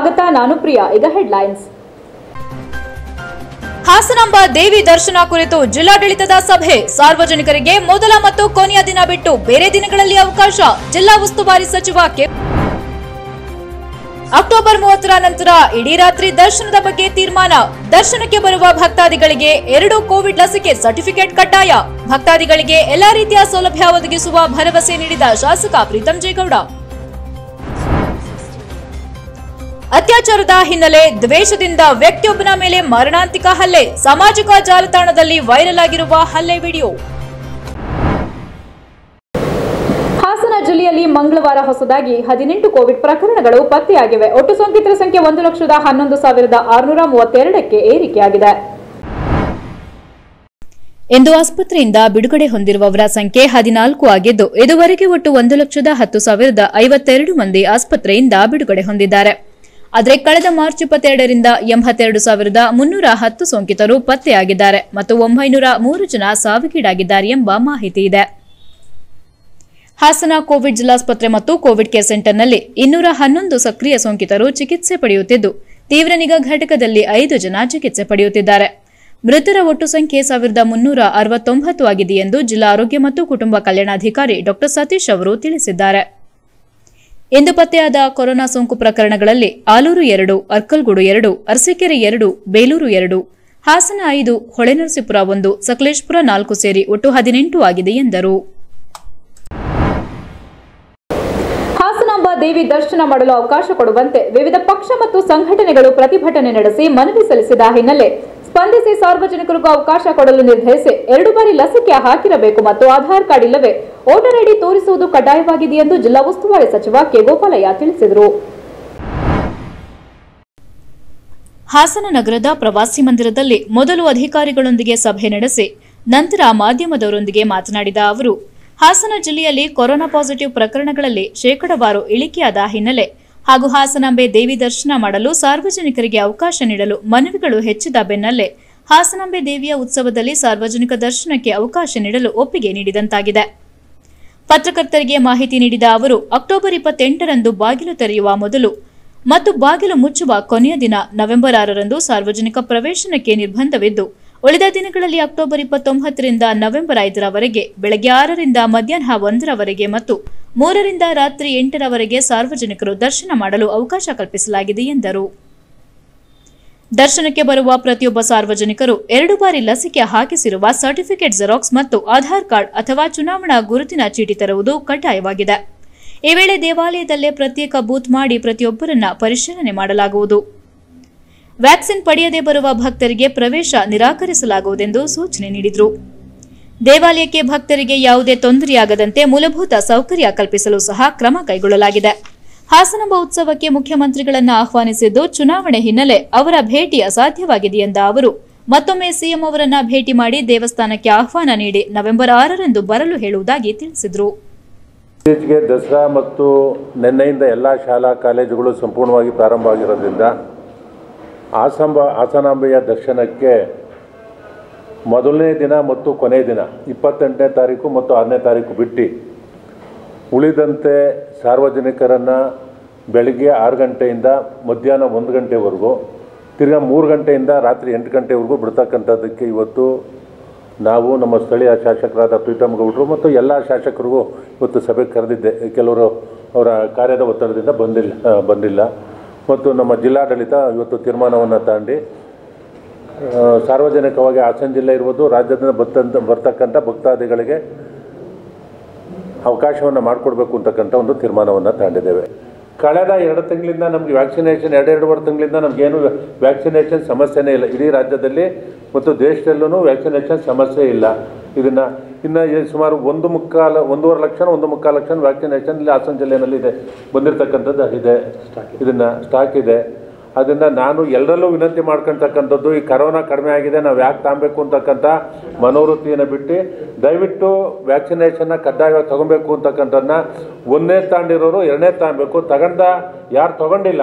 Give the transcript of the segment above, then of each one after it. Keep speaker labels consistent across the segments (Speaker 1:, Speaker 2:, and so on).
Speaker 1: ಸ್ವಾಗತ ನಾನು ಪ್ರಿಯಾ ಈಗ ಹೆಡ್ಲೈನ್ಸ್ ಹಾಸನಾಂಬ ದೇವಿ ದರ್ಶನ ಕುರಿತು ಜಿಲ್ಲಾಡಳಿತದ ಸಭೆ ಸಾರ್ವಜನಿಕರಿಗೆ ಮೊದಲ ಮತ್ತು ಕೊನೆಯ ದಿನ ಬಿಟ್ಟು ಬೇರೆ ದಿನಗಳಲ್ಲಿ ಅವಕಾಶ ಜಿಲ್ಲಾ ಉಸ್ತುವಾರಿ ಸಚಿವ ಕೆ ಅಕ್ಟೋಬರ್ ಮೂವತ್ತರ ನಂತರ ಇಡೀ ರಾತ್ರಿ ದರ್ಶನದ ಬಗ್ಗೆ ತೀರ್ಮಾನ ದರ್ಶನಕ್ಕೆ ಬರುವ ಭಕ್ತಾದಿಗಳಿಗೆ ಎರಡು ಕೋವಿಡ್ ಲಸಿಕೆ ಸರ್ಟಿಫಿಕೇಟ್ ಕಡ್ಡಾಯ ಭಕ್ತಾದಿಗಳಿಗೆ ಎಲ್ಲಾ ರೀತಿಯ ಸೌಲಭ್ಯ ಒದಗಿಸುವ ಭರವಸೆ ನೀಡಿದ ಶಾಸಕ ಪ್ರೀತಂ ಜೇಗೌಡ ಅತ್ಯಾಚಾರದ ಹಿನ್ನೆಲೆ ದ್ವೇಷದಿಂದ ವ್ಯಕ್ತಿಯೊಬ್ಬನ ಮೇಲೆ ಮರಣಾಂತಿಕ ಹಲ್ಲೆ ಸಾಮಾಜಿಕ ಜಾಲತಾಣದಲ್ಲಿ ವೈರಲ್ ಆಗಿರುವ ಹಲ್ಲೆ ವಿಡಿಯೋ ಹಾಸನ ಜಿಲ್ಲೆಯಲ್ಲಿ ಮಂಗಳವಾರ ಹೊಸದಾಗಿ ಹದಿನೆಂಟು ಕೋವಿಡ್ ಪ್ರಕರಣಗಳು ಪತ್ತೆಯಾಗಿವೆ ಒಟ್ಟು ಸೋಂಕಿತರ ಸಂಖ್ಯೆ ಒಂದು ಲಕ್ಷದ ಹನ್ನೊಂದು ಸಾವಿರದ ಆರುನೂರ ಮೂವತ್ತೆರಡಕ್ಕೆ ಏರಿಕೆಯಾಗಿದೆ ಇಂದು ಆಸ್ಪತ್ರೆಯಿಂದ ಬಿಡುಗಡೆ ಹೊಂದಿರುವವರ ಸಂಖ್ಯೆ ಹದಿನಾಲ್ಕು ಆಗಿದ್ದು ಇದುವರೆಗೆ ಒಟ್ಟು ಒಂದು ಲಕ್ಷದ ಹತ್ತು ಸಾವಿರದ ಐವತ್ತೆರಡು ಮಂದಿ ಆಸ್ಪತ್ರೆಯಿಂದ ಬಿಡುಗಡೆ ಹೊಂದಿದ್ದಾರೆ ಆದರೆ ಕಳೆದ ಮಾರ್ಚ್ ಇಪ್ಪತ್ತೆರಡರಿಂದ ಎಂಬತ್ತೆರಡು ಸಾವಿರದ ಮುನ್ನೂರ ಹತ್ತು ಸೋಂಕಿತರು ಪತ್ತೆಯಾಗಿದ್ದಾರೆ ಮತ್ತು ಒಂಬೈನೂರ ಮೂರು ಜನ ಸಾವಿಗೀಡಾಗಿದ್ದಾರೆ ಎಂಬ ಮಾಹಿತಿ ಇದೆ ಹಾಸನ ಕೋವಿಡ್ ಜಿಲ್ಲಾಸ್ಪತ್ರೆ ಮತ್ತು ಕೋವಿಡ್ ಕೇರ್ ಸೆಂಟರ್ನಲ್ಲಿ ಇನ್ನೂರ ಹನ್ನೊಂದು ಸಕ್ರಿಯ ಸೋಂಕಿತರು ಚಿಕಿತ್ಸೆ ಪಡೆಯುತ್ತಿದ್ದು ತೀವ್ರ ನಿಗಾ ಘಟಕದಲ್ಲಿ ಐದು ಜನ ಚಿಕಿತ್ಸೆ ಪಡೆಯುತ್ತಿದ್ದಾರೆ ಮೃತರ ಒಟ್ಟು ಸಂಖ್ಯೆ ಸಾವಿರದ ಮುನ್ನೂರ ಅರವತ್ತೊಂಬತ್ತು ಆಗಿದೆ ಎಂದು ಜಿಲ್ಲಾ ಆರೋಗ್ಯ ಮತ್ತು ಕುಟುಂಬ ಕಲ್ಯಾಣಾಧಿಕಾರಿ ಡಾ ಸತೀಶ್ ಅವರು ತಿಳಿಸಿದ್ದಾರೆ ಇಂದು ಪತ್ತೆಯಾದ ಕೊರೋನಾ ಸೋಂಕು ಪ್ರಕರಣಗಳಲ್ಲಿ ಆಲೂರು ಎರಡು ಅರ್ಕಲ್ಗೂಡು ಎರಡು ಅರಸೀಕೆರೆ ಎರಡು ಬೇಲೂರು ಎರಡು ಹಾಸನ ಐದು ಹೊಳೆನರಸೀಪುರ ಒಂದು ಸಕಲೇಶ್ಪುರ ನಾಲ್ಕು ಸೇರಿ ಒಟ್ಟು ಹದಿನೆಂಟು ಆಗಿದೆ ಎಂದರು ಹಾಸನಾಂಬ ದೇವಿ ದರ್ಶನ ಮಾಡಲು ಅವಕಾಶ ಕೊಡುವಂತೆ ವಿವಿಧ ಪಕ್ಷ ಮತ್ತು ಸಂಘಟನೆಗಳು ಪ್ರತಿಭಟನೆ ನಡೆಸಿ ಮನವಿ ಸಲ್ಲಿಸಿದ ಹಿನ್ನೆಲೆ ಸ್ಪಂದಿಸಿ ಸಾರ್ವಜನಿಕರಿಗೂ ಅವಕಾಶ ಕೊಡಲು ನಿರ್ಧರಿಸಿ ಎರಡು ಬಾರಿ ಲಸಿಕೆ ಹಾಕಿರಬೇಕು ಮತ್ತು ಆಧಾರ್ ಕಾರ್ಡ್ ಇಲ್ಲವೇ ವೋಟರ್ ಐಡಿ ತೋರಿಸುವುದು ಕಡ್ಡಾಯವಾಗಿದೆ ಎಂದು ಜಿಲ್ಲಾ ಉಸ್ತುವಾರಿ ಸಚಿವ ಕೆ ಗೋಪಾಲಯ್ಯ ತಿಳಿಸಿದರು ಹಾಸನ ನಗರದ ಪ್ರವಾಸಿ ಮಂದಿರದಲ್ಲಿ ಮೊದಲು ಅಧಿಕಾರಿಗಳೊಂದಿಗೆ ಸಭೆ ನಡೆಸಿ ನಂತರ ಮಾಧ್ಯಮದವರೊಂದಿಗೆ ಮಾತನಾಡಿದ ಅವರು ಹಾಸನ ಜಿಲ್ಲೆಯಲ್ಲಿ ಕೊರೋನಾ ಪಾಸಿಟಿವ್ ಪ್ರಕರಣಗಳಲ್ಲಿ ಶೇಕಡವಾರು ಇಳಿಕೆಯಾದ ಹಿನ್ನೆಲೆ ಹಾಗೂ ಹಾಸನಾಂಬೆ ದೇವಿ ದರ್ಶನ ಮಾಡಲು ಸಾರ್ವಜನಿಕರಿಗೆ ಅವಕಾಶ ನೀಡಲು ಮನವಿಗಳು ಹೆಚ್ಚಿದ ಬೆನ್ನಲ್ಲೇ ಹಾಸನಾಂಬೆ ದೇವಿಯ ಉತ್ಸವದಲ್ಲಿ ಸಾರ್ವಜನಿಕ ದರ್ಶನಕ್ಕೆ ಅವಕಾಶ ನೀಡಲು ಒಪ್ಪಿಗೆ ನೀಡಿದಂತಾಗಿದೆ ಪತ್ರಕರ್ತರಿಗೆ ಮಾಹಿತಿ ನೀಡಿದ ಅವರು ಅಕ್ಟೋಬರ್ ಇಪ್ಪತ್ತೆಂಟರಂದು ಬಾಗಿಲು ತೆರೆಯುವ ಮೊದಲು ಮತ್ತು ಬಾಗಿಲು ಮುಚ್ಚುವ ಕೊನೆಯ ದಿನ ನವೆಂಬರ್ ಆರರಂದು ಸಾರ್ವಜನಿಕ ಪ್ರವೇಶನಕ್ಕೆ ನಿರ್ಬಂಧವಿದ್ದು ಉಳಿದ ದಿನಗಳಲ್ಲಿ ಅಕ್ಟೋಬರ್ ಇಪ್ಪತ್ತೊಂಬತ್ತರಿಂದ ನವೆಂಬರ್ ಐದರವರೆಗೆ ಬೆಳಗ್ಗೆ ಆರರಿಂದ ಮಧ್ಯಾಹ್ನ ಒಂದರವರೆಗೆ ಮತ್ತು ಮೂರರಿಂದ ರಾತ್ರಿ ಎಂಟರವರೆಗೆ ಸಾರ್ವಜನಿಕರು ದರ್ಶನ ಮಾಡಲು ಅವಕಾಶ ಕಲ್ಪಿಸಲಾಗಿದೆ ಎಂದರು ದರ್ಶನಕ್ಕೆ ಬರುವ ಪ್ರತಿಯೊಬ್ಬ ಸಾರ್ವಜನಿಕರು ಎರಡು ಬಾರಿ ಲಸಿಕೆ ಹಾಕಿಸಿರುವ ಸರ್ಟಿಫಿಕೇಟ್ ಜೆರಾಕ್ಸ್ ಮತ್ತು ಆಧಾರ್ ಕಾರ್ಡ್ ಅಥವಾ ಚುನಾವಣಾ ಗುರುತಿನ ಚೀಟಿ ತರುವುದು ಕಡ್ಡಾಯವಾಗಿದೆ ಈ ವೇಳೆ ದೇವಾಲಯದಲ್ಲೇ ಪ್ರತ್ಯೇಕ ಬೂತ್ ಮಾಡಿ ಪ್ರತಿಯೊಬ್ಬರನ್ನ ಪರಿಶೀಲನೆ ಮಾಡಲಾಗುವುದು ವ್ಯಾಕ್ಸಿನ್ ಪಡೆಯದೇ ಬರುವ ಭಕ್ತರಿಗೆ ಪ್ರವೇಶ ನಿರಾಕರಿಸಲಾಗುವುದೆಂದು ಸೂಚನೆ ನೀಡಿದರು ದೇವಾಲಯಕ್ಕೆ ಭಕ್ತರಿಗೆ ಯಾವುದೇ ತೊಂದರೆಯಾಗದಂತೆ ಮೂಲಭೂತ ಸೌಕರ್ಯ ಕಲ್ಪಿಸಲು ಸಹ ಕ್ರಮ ಕೈಗೊಳ್ಳಲಾಗಿದೆ ಹಾಸನಾಂಬ ಉತ್ಸವಕ್ಕೆ ಮುಖ್ಯಮಂತ್ರಿಗಳನ್ನು ಆಹ್ವಾನಿಸಿದ್ದು ಚುನಾವಣೆ ಹಿನ್ನೆಲೆ ಅವರ ಭೇಟಿ ಅಸಾಧ್ಯವಾಗಿದೆ ಎಂದ ಅವರು ಮತ್ತೊಮ್ಮೆ ಸಿಎಂ ಅವರನ್ನ ಭೇಟಿ ಮಾಡಿ ದೇವಸ್ಥಾನಕ್ಕೆ ಆಹ್ವಾನ ನೀಡಿ ನವೆಂಬರ್ ಆರರಂದು ಬರಲು ಹೇಳುವುದಾಗಿ ತಿಳಿಸಿದರು
Speaker 2: ಇತ್ತೀಚೆಗೆ ದಸರಾ ಮತ್ತು ನಿನ್ನೆಯಿಂದ ಎಲ್ಲ ಶಾಲಾ ಕಾಲೇಜುಗಳು ಸಂಪೂರ್ಣವಾಗಿ ಪ್ರಾರಂಭ ಆಗಿರೋದ್ರಿಂದ ಆಸಂಬ ಆಸನಾಂಬೆಯ ದರ್ಶನಕ್ಕೆ ಮೊದಲನೇ ದಿನ ಮತ್ತು ಕೊನೆಯ ದಿನ ಇಪ್ಪತ್ತೆಂಟನೇ ತಾರೀಕು ಮತ್ತು ಆರನೇ ತಾರೀಕು ಬಿಟ್ಟು ಉಳಿದಂತೆ ಸಾರ್ವಜನಿಕರನ್ನು ಬೆಳಗ್ಗೆ ಆರು ಗಂಟೆಯಿಂದ ಮಧ್ಯಾಹ್ನ ಒಂದು ಗಂಟೆವರೆಗೂ ತಿರ್ಗಾ ಮೂರು ಗಂಟೆಯಿಂದ ರಾತ್ರಿ ಎಂಟು ಗಂಟೆವರೆಗೂ ಬಿಡ್ತಕ್ಕಂಥದ್ದಕ್ಕೆ ಇವತ್ತು ನಾವು ನಮ್ಮ ಸ್ಥಳೀಯ ಶಾಸಕರಾದ ಪ್ರೀತಮ್ ಗೌಡರು ಮತ್ತು ಎಲ್ಲ ಶಾಸಕರಿಗೂ ಇವತ್ತು ಸಭೆಗೆ ಕರೆದಿದ್ದೆ ಕೆಲವರು ಅವರ ಕಾರ್ಯದ ಒತ್ತಡದಿಂದ ಬಂದಿಲ್ಲ ಬಂದಿಲ್ಲ ಮತ್ತು ನಮ್ಮ ಜಿಲ್ಲಾಡಳಿತ ಇವತ್ತು ತೀರ್ಮಾನವನ್ನು ತಾಂಡಿ ಸಾರ್ವಜನಿಕವಾಗಿ ಹಾಸನ ಜಿಲ್ಲೆ ಇರ್ಬೋದು ರಾಜ್ಯದಿಂದ ಬರ್ತಂತ ಬರ್ತಕ್ಕಂಥ ಭಕ್ತಾದಿಗಳಿಗೆ ಅವಕಾಶವನ್ನು ಮಾಡಿಕೊಡ್ಬೇಕು ಅಂತಕ್ಕಂಥ ಒಂದು ತೀರ್ಮಾನವನ್ನು ತಗೊಂಡಿದ್ದೇವೆ ಕಳೆದ ಎರಡು ತಿಂಗಳಿಂದ ನಮಗೆ ವ್ಯಾಕ್ಸಿನೇಷನ್ ಎರಡೆರಡುವರೆ ತಿಂಗಳಿಂದ ನಮಗೇನು ವ್ಯಾಕ್ಸಿನೇಷನ್ ಸಮಸ್ಯೆನೇ ಇಲ್ಲ ಇಡೀ ರಾಜ್ಯದಲ್ಲಿ ಮತ್ತು ದೇಶದಲ್ಲೂ ವ್ಯಾಕ್ಸಿನೇಷನ್ ಸಮಸ್ಯೆ ಇಲ್ಲ ಇದನ್ನು ಇನ್ನು ಸುಮಾರು ಒಂದು ಮುಕ್ಕಾಲ ಒಂದೂವರೆ ಲಕ್ಷ ಒಂದು ಮುಕ್ಕಾಲು ಲಕ್ಷ ವ್ಯಾಕ್ಸಿನೇಷನ್ ಇಲ್ಲಿ ಹಾಸನ ಜಿಲ್ಲೆಯಲ್ಲಿ ಇದೆ ಬಂದಿರತಕ್ಕಂಥದ್ದು ಇದೆ ಇದನ್ನು ಸ್ಟಾಕ್ ಇದೆ ಅದರಿಂದ ನಾನು ಎಲ್ಲರಲ್ಲೂ ವಿನಂತಿ ಮಾಡ್ಕೊಳ್ತಕ್ಕಂಥದ್ದು ಈ ಕರೋನಾ ಕಡಿಮೆ ಆಗಿದೆ ನಾವು ಯಾಕೆ ತಾಂಬೇಕು ಅಂತಕ್ಕಂಥ ಮನೋವೃತ್ತಿಯನ್ನು ಬಿಟ್ಟು ದಯವಿಟ್ಟು ವ್ಯಾಕ್ಸಿನೇಷನ್ನ ಕಡ್ಡಾಯವಾಗಿ ತೊಗೊಬೇಕು ಅಂತಕ್ಕಂಥದ್ದನ್ನ ಒಂದನೇ ತಾಂಡಿರೋರು ಎರಡನೇ ತಾಂಬೇಕು ತಗೊಂಡ ಯಾರು ತೊಗೊಂಡಿಲ್ಲ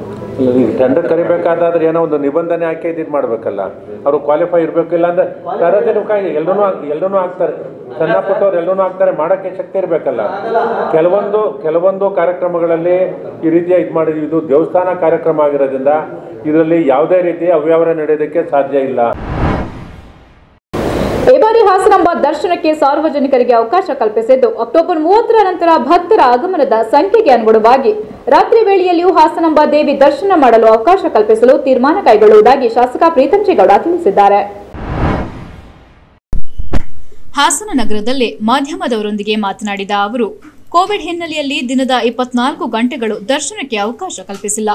Speaker 2: ಟೆಂಡರ್ ಕರಿಬೇಕಾದ್ರೆ ಏನೋ ಒಂದು ನಿಬಂಧನೆ ಹಾಕಿ ಇದ್ ಮಾಡಬೇಕಲ್ಲ ಅವರು ಕ್ವಾಲಿಫೈ ಇಲ್ಲ ಅಂದ್ರೆ ಸಾರ್ವಜನಿಕ ಎಲ್ಲರೂ ಎಲ್ಲರೂ ಆಗ್ತಾರೆ ಸಣ್ಣ ಪುಟ್ಟವ್ರು ಎಲ್ಲರೂ ಆಗ್ತಾರೆ ಮಾಡೋಕ್ಕೆ ಶಕ್ತಿ ಇರಬೇಕಲ್ಲ ಕೆಲವೊಂದು ಕೆಲವೊಂದು ಕಾರ್ಯಕ್ರಮಗಳಲ್ಲಿ ಈ ರೀತಿಯ ಇದು ಮಾಡಿದ್ವಿ ಇದು ದೇವಸ್ಥಾನ ಕಾರ್ಯಕ್ರಮ ಆಗಿರೋದ್ರಿಂದ ಇದರಲ್ಲಿ ಯಾವುದೇ ರೀತಿ ಅವ್ಯವಹಾರ ನಡೆಯೋದಕ್ಕೆ ಸಾಧ್ಯ ಇಲ್ಲ
Speaker 1: ಹಾಸನಂಬ ದರ್ಶನಕ್ಕೆ ಸಾರ್ವಜನಿಕರಿಗೆ ಅವಕಾಶ ಕಲ್ಪಿಸಿದ್ದು ಅಕ್ಟೋಬರ್ ಮೂವತ್ತರ ನಂತರ ಭಕ್ತರ ಆಗಮನದ ಸಂಖ್ಯೆಗೆ ಅನುಗುಣವಾಗಿ ರಾತ್ರಿ ವೇಳೆಯಲ್ಲಿಯೂ ಹಾಸನಂಬ ದೇವಿ ದರ್ಶನ ಮಾಡಲು ಅವಕಾಶ ಕಲ್ಪಿಸಲು ತೀರ್ಮಾನ ಕೈಗೊಳ್ಳುವುದಾಗಿ ಶಾಸಕ ಪ್ರೀತಂಜೇಗೌಡ ತಿಳಿಸಿದ್ದಾರೆ ಹಾಸನ ನಗರದಲ್ಲಿ ಮಾಧ್ಯಮದವರೊಂದಿಗೆ ಮಾತನಾಡಿದ ಅವರು ಕೋವಿಡ್ ಹಿನ್ನೆಲೆಯಲ್ಲಿ ದಿನದ ಇಪ್ಪತ್ನಾಲ್ಕು ಗಂಟೆಗಳು ದರ್ಶನಕ್ಕೆ ಅವಕಾಶ ಕಲ್ಪಿಸಿಲ್ಲ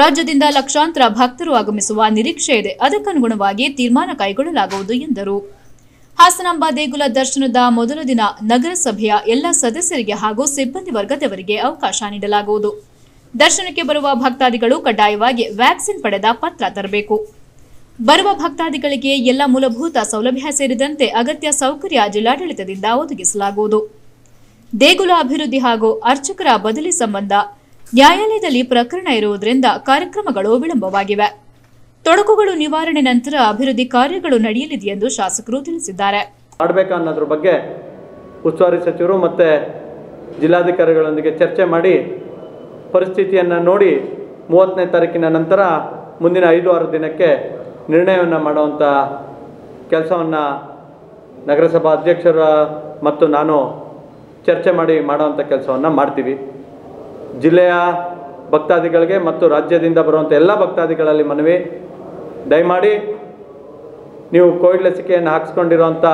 Speaker 1: ರಾಜ್ಯದಿಂದ ಲಕ್ಷಾಂತರ ಭಕ್ತರು ಆಗಮಿಸುವ ನಿರೀಕ್ಷೆ ಇದೆ ಅದಕ್ಕನುಗುಣವಾಗಿ ತೀರ್ಮಾನ ಕೈಗೊಳ್ಳಲಾಗುವುದು ಎಂದರು ಹಾಸನಾಂಬ ದೇಗುಲ ದರ್ಶನದ ಮೊದಲ ದಿನ ನಗರಸಭೆಯ ಎಲ್ಲ ಸದಸ್ಯರಿಗೆ ಹಾಗೂ ಸಿಬ್ಬಂದಿ ವರ್ಗದವರಿಗೆ ಅವಕಾಶ ನೀಡಲಾಗುವುದು ದರ್ಶನಕ್ಕೆ ಬರುವ ಭಕ್ತಾದಿಗಳು ಕಡ್ಡಾಯವಾಗಿ ವ್ಯಾಕ್ಸಿನ್ ಪಡೆದ ಪತ್ರ ತರಬೇಕು ಬರುವ ಭಕ್ತಾದಿಗಳಿಗೆ ಎಲ್ಲ ಮೂಲಭೂತ ಸೌಲಭ್ಯ ಸೇರಿದಂತೆ ಅಗತ್ಯ ಸೌಕರ್ಯ ಜಿಲ್ಲಾಡಳಿತದಿಂದ ಒದಗಿಸಲಾಗುವುದು ದೇಗುಲ ಅಭಿವೃದ್ಧಿ ಹಾಗೂ ಅರ್ಚಕರ ಬದಲಿ ಸಂಬಂಧ ನ್ಯಾಯಾಲಯದಲ್ಲಿ ಪ್ರಕರಣ ಇರುವುದರಿಂದ ಕಾರ್ಯಕ್ರಮಗಳು ವಿಳಂಬವಾಗಿವೆ ತೊಡಕುಗಳು ನಿವಾರಣೆ ನಂತರ ಅಭಿವೃದ್ಧಿ ಕಾರ್ಯಗಳು ನಡೆಯಲಿದೆ ಎಂದು ಶಾಸಕರು ತಿಳಿಸಿದ್ದಾರೆ
Speaker 3: ಮಾಡಬೇಕನ್ನೋದ್ರ ಬಗ್ಗೆ ಉಸ್ತುವಾರಿ ಸಚಿವರು ಮತ್ತು ಜಿಲ್ಲಾಧಿಕಾರಿಗಳೊಂದಿಗೆ ಚರ್ಚೆ ಮಾಡಿ ಪರಿಸ್ಥಿತಿಯನ್ನು ನೋಡಿ ಮೂವತ್ತನೇ ತಾರೀಕಿನ ನಂತರ ಮುಂದಿನ ಐದು ಆರು ದಿನಕ್ಕೆ ನಿರ್ಣಯವನ್ನು ಮಾಡುವಂಥ ಕೆಲಸವನ್ನು ನಗರಸಭಾ ಅಧ್ಯಕ್ಷರ ಮತ್ತು ನಾನು ಚರ್ಚೆ ಮಾಡಿ ಮಾಡುವಂಥ ಕೆಲಸವನ್ನು ಮಾಡ್ತೀವಿ ಜಿಲ್ಲೆಯ ಭಕ್ತಾದಿಗಳಿಗೆ ಮತ್ತು ರಾಜ್ಯದಿಂದ ಬರುವಂಥ ಎಲ್ಲ ಭಕ್ತಾದಿಗಳಲ್ಲಿ ಮನವಿ ದಯಮಾಡಿ ನೀವು ಕೋವಿಡ್ ಲಸಿಕೆಯನ್ನು ಹಾಕ್ಸ್ಕೊಂಡಿರೋಂಥ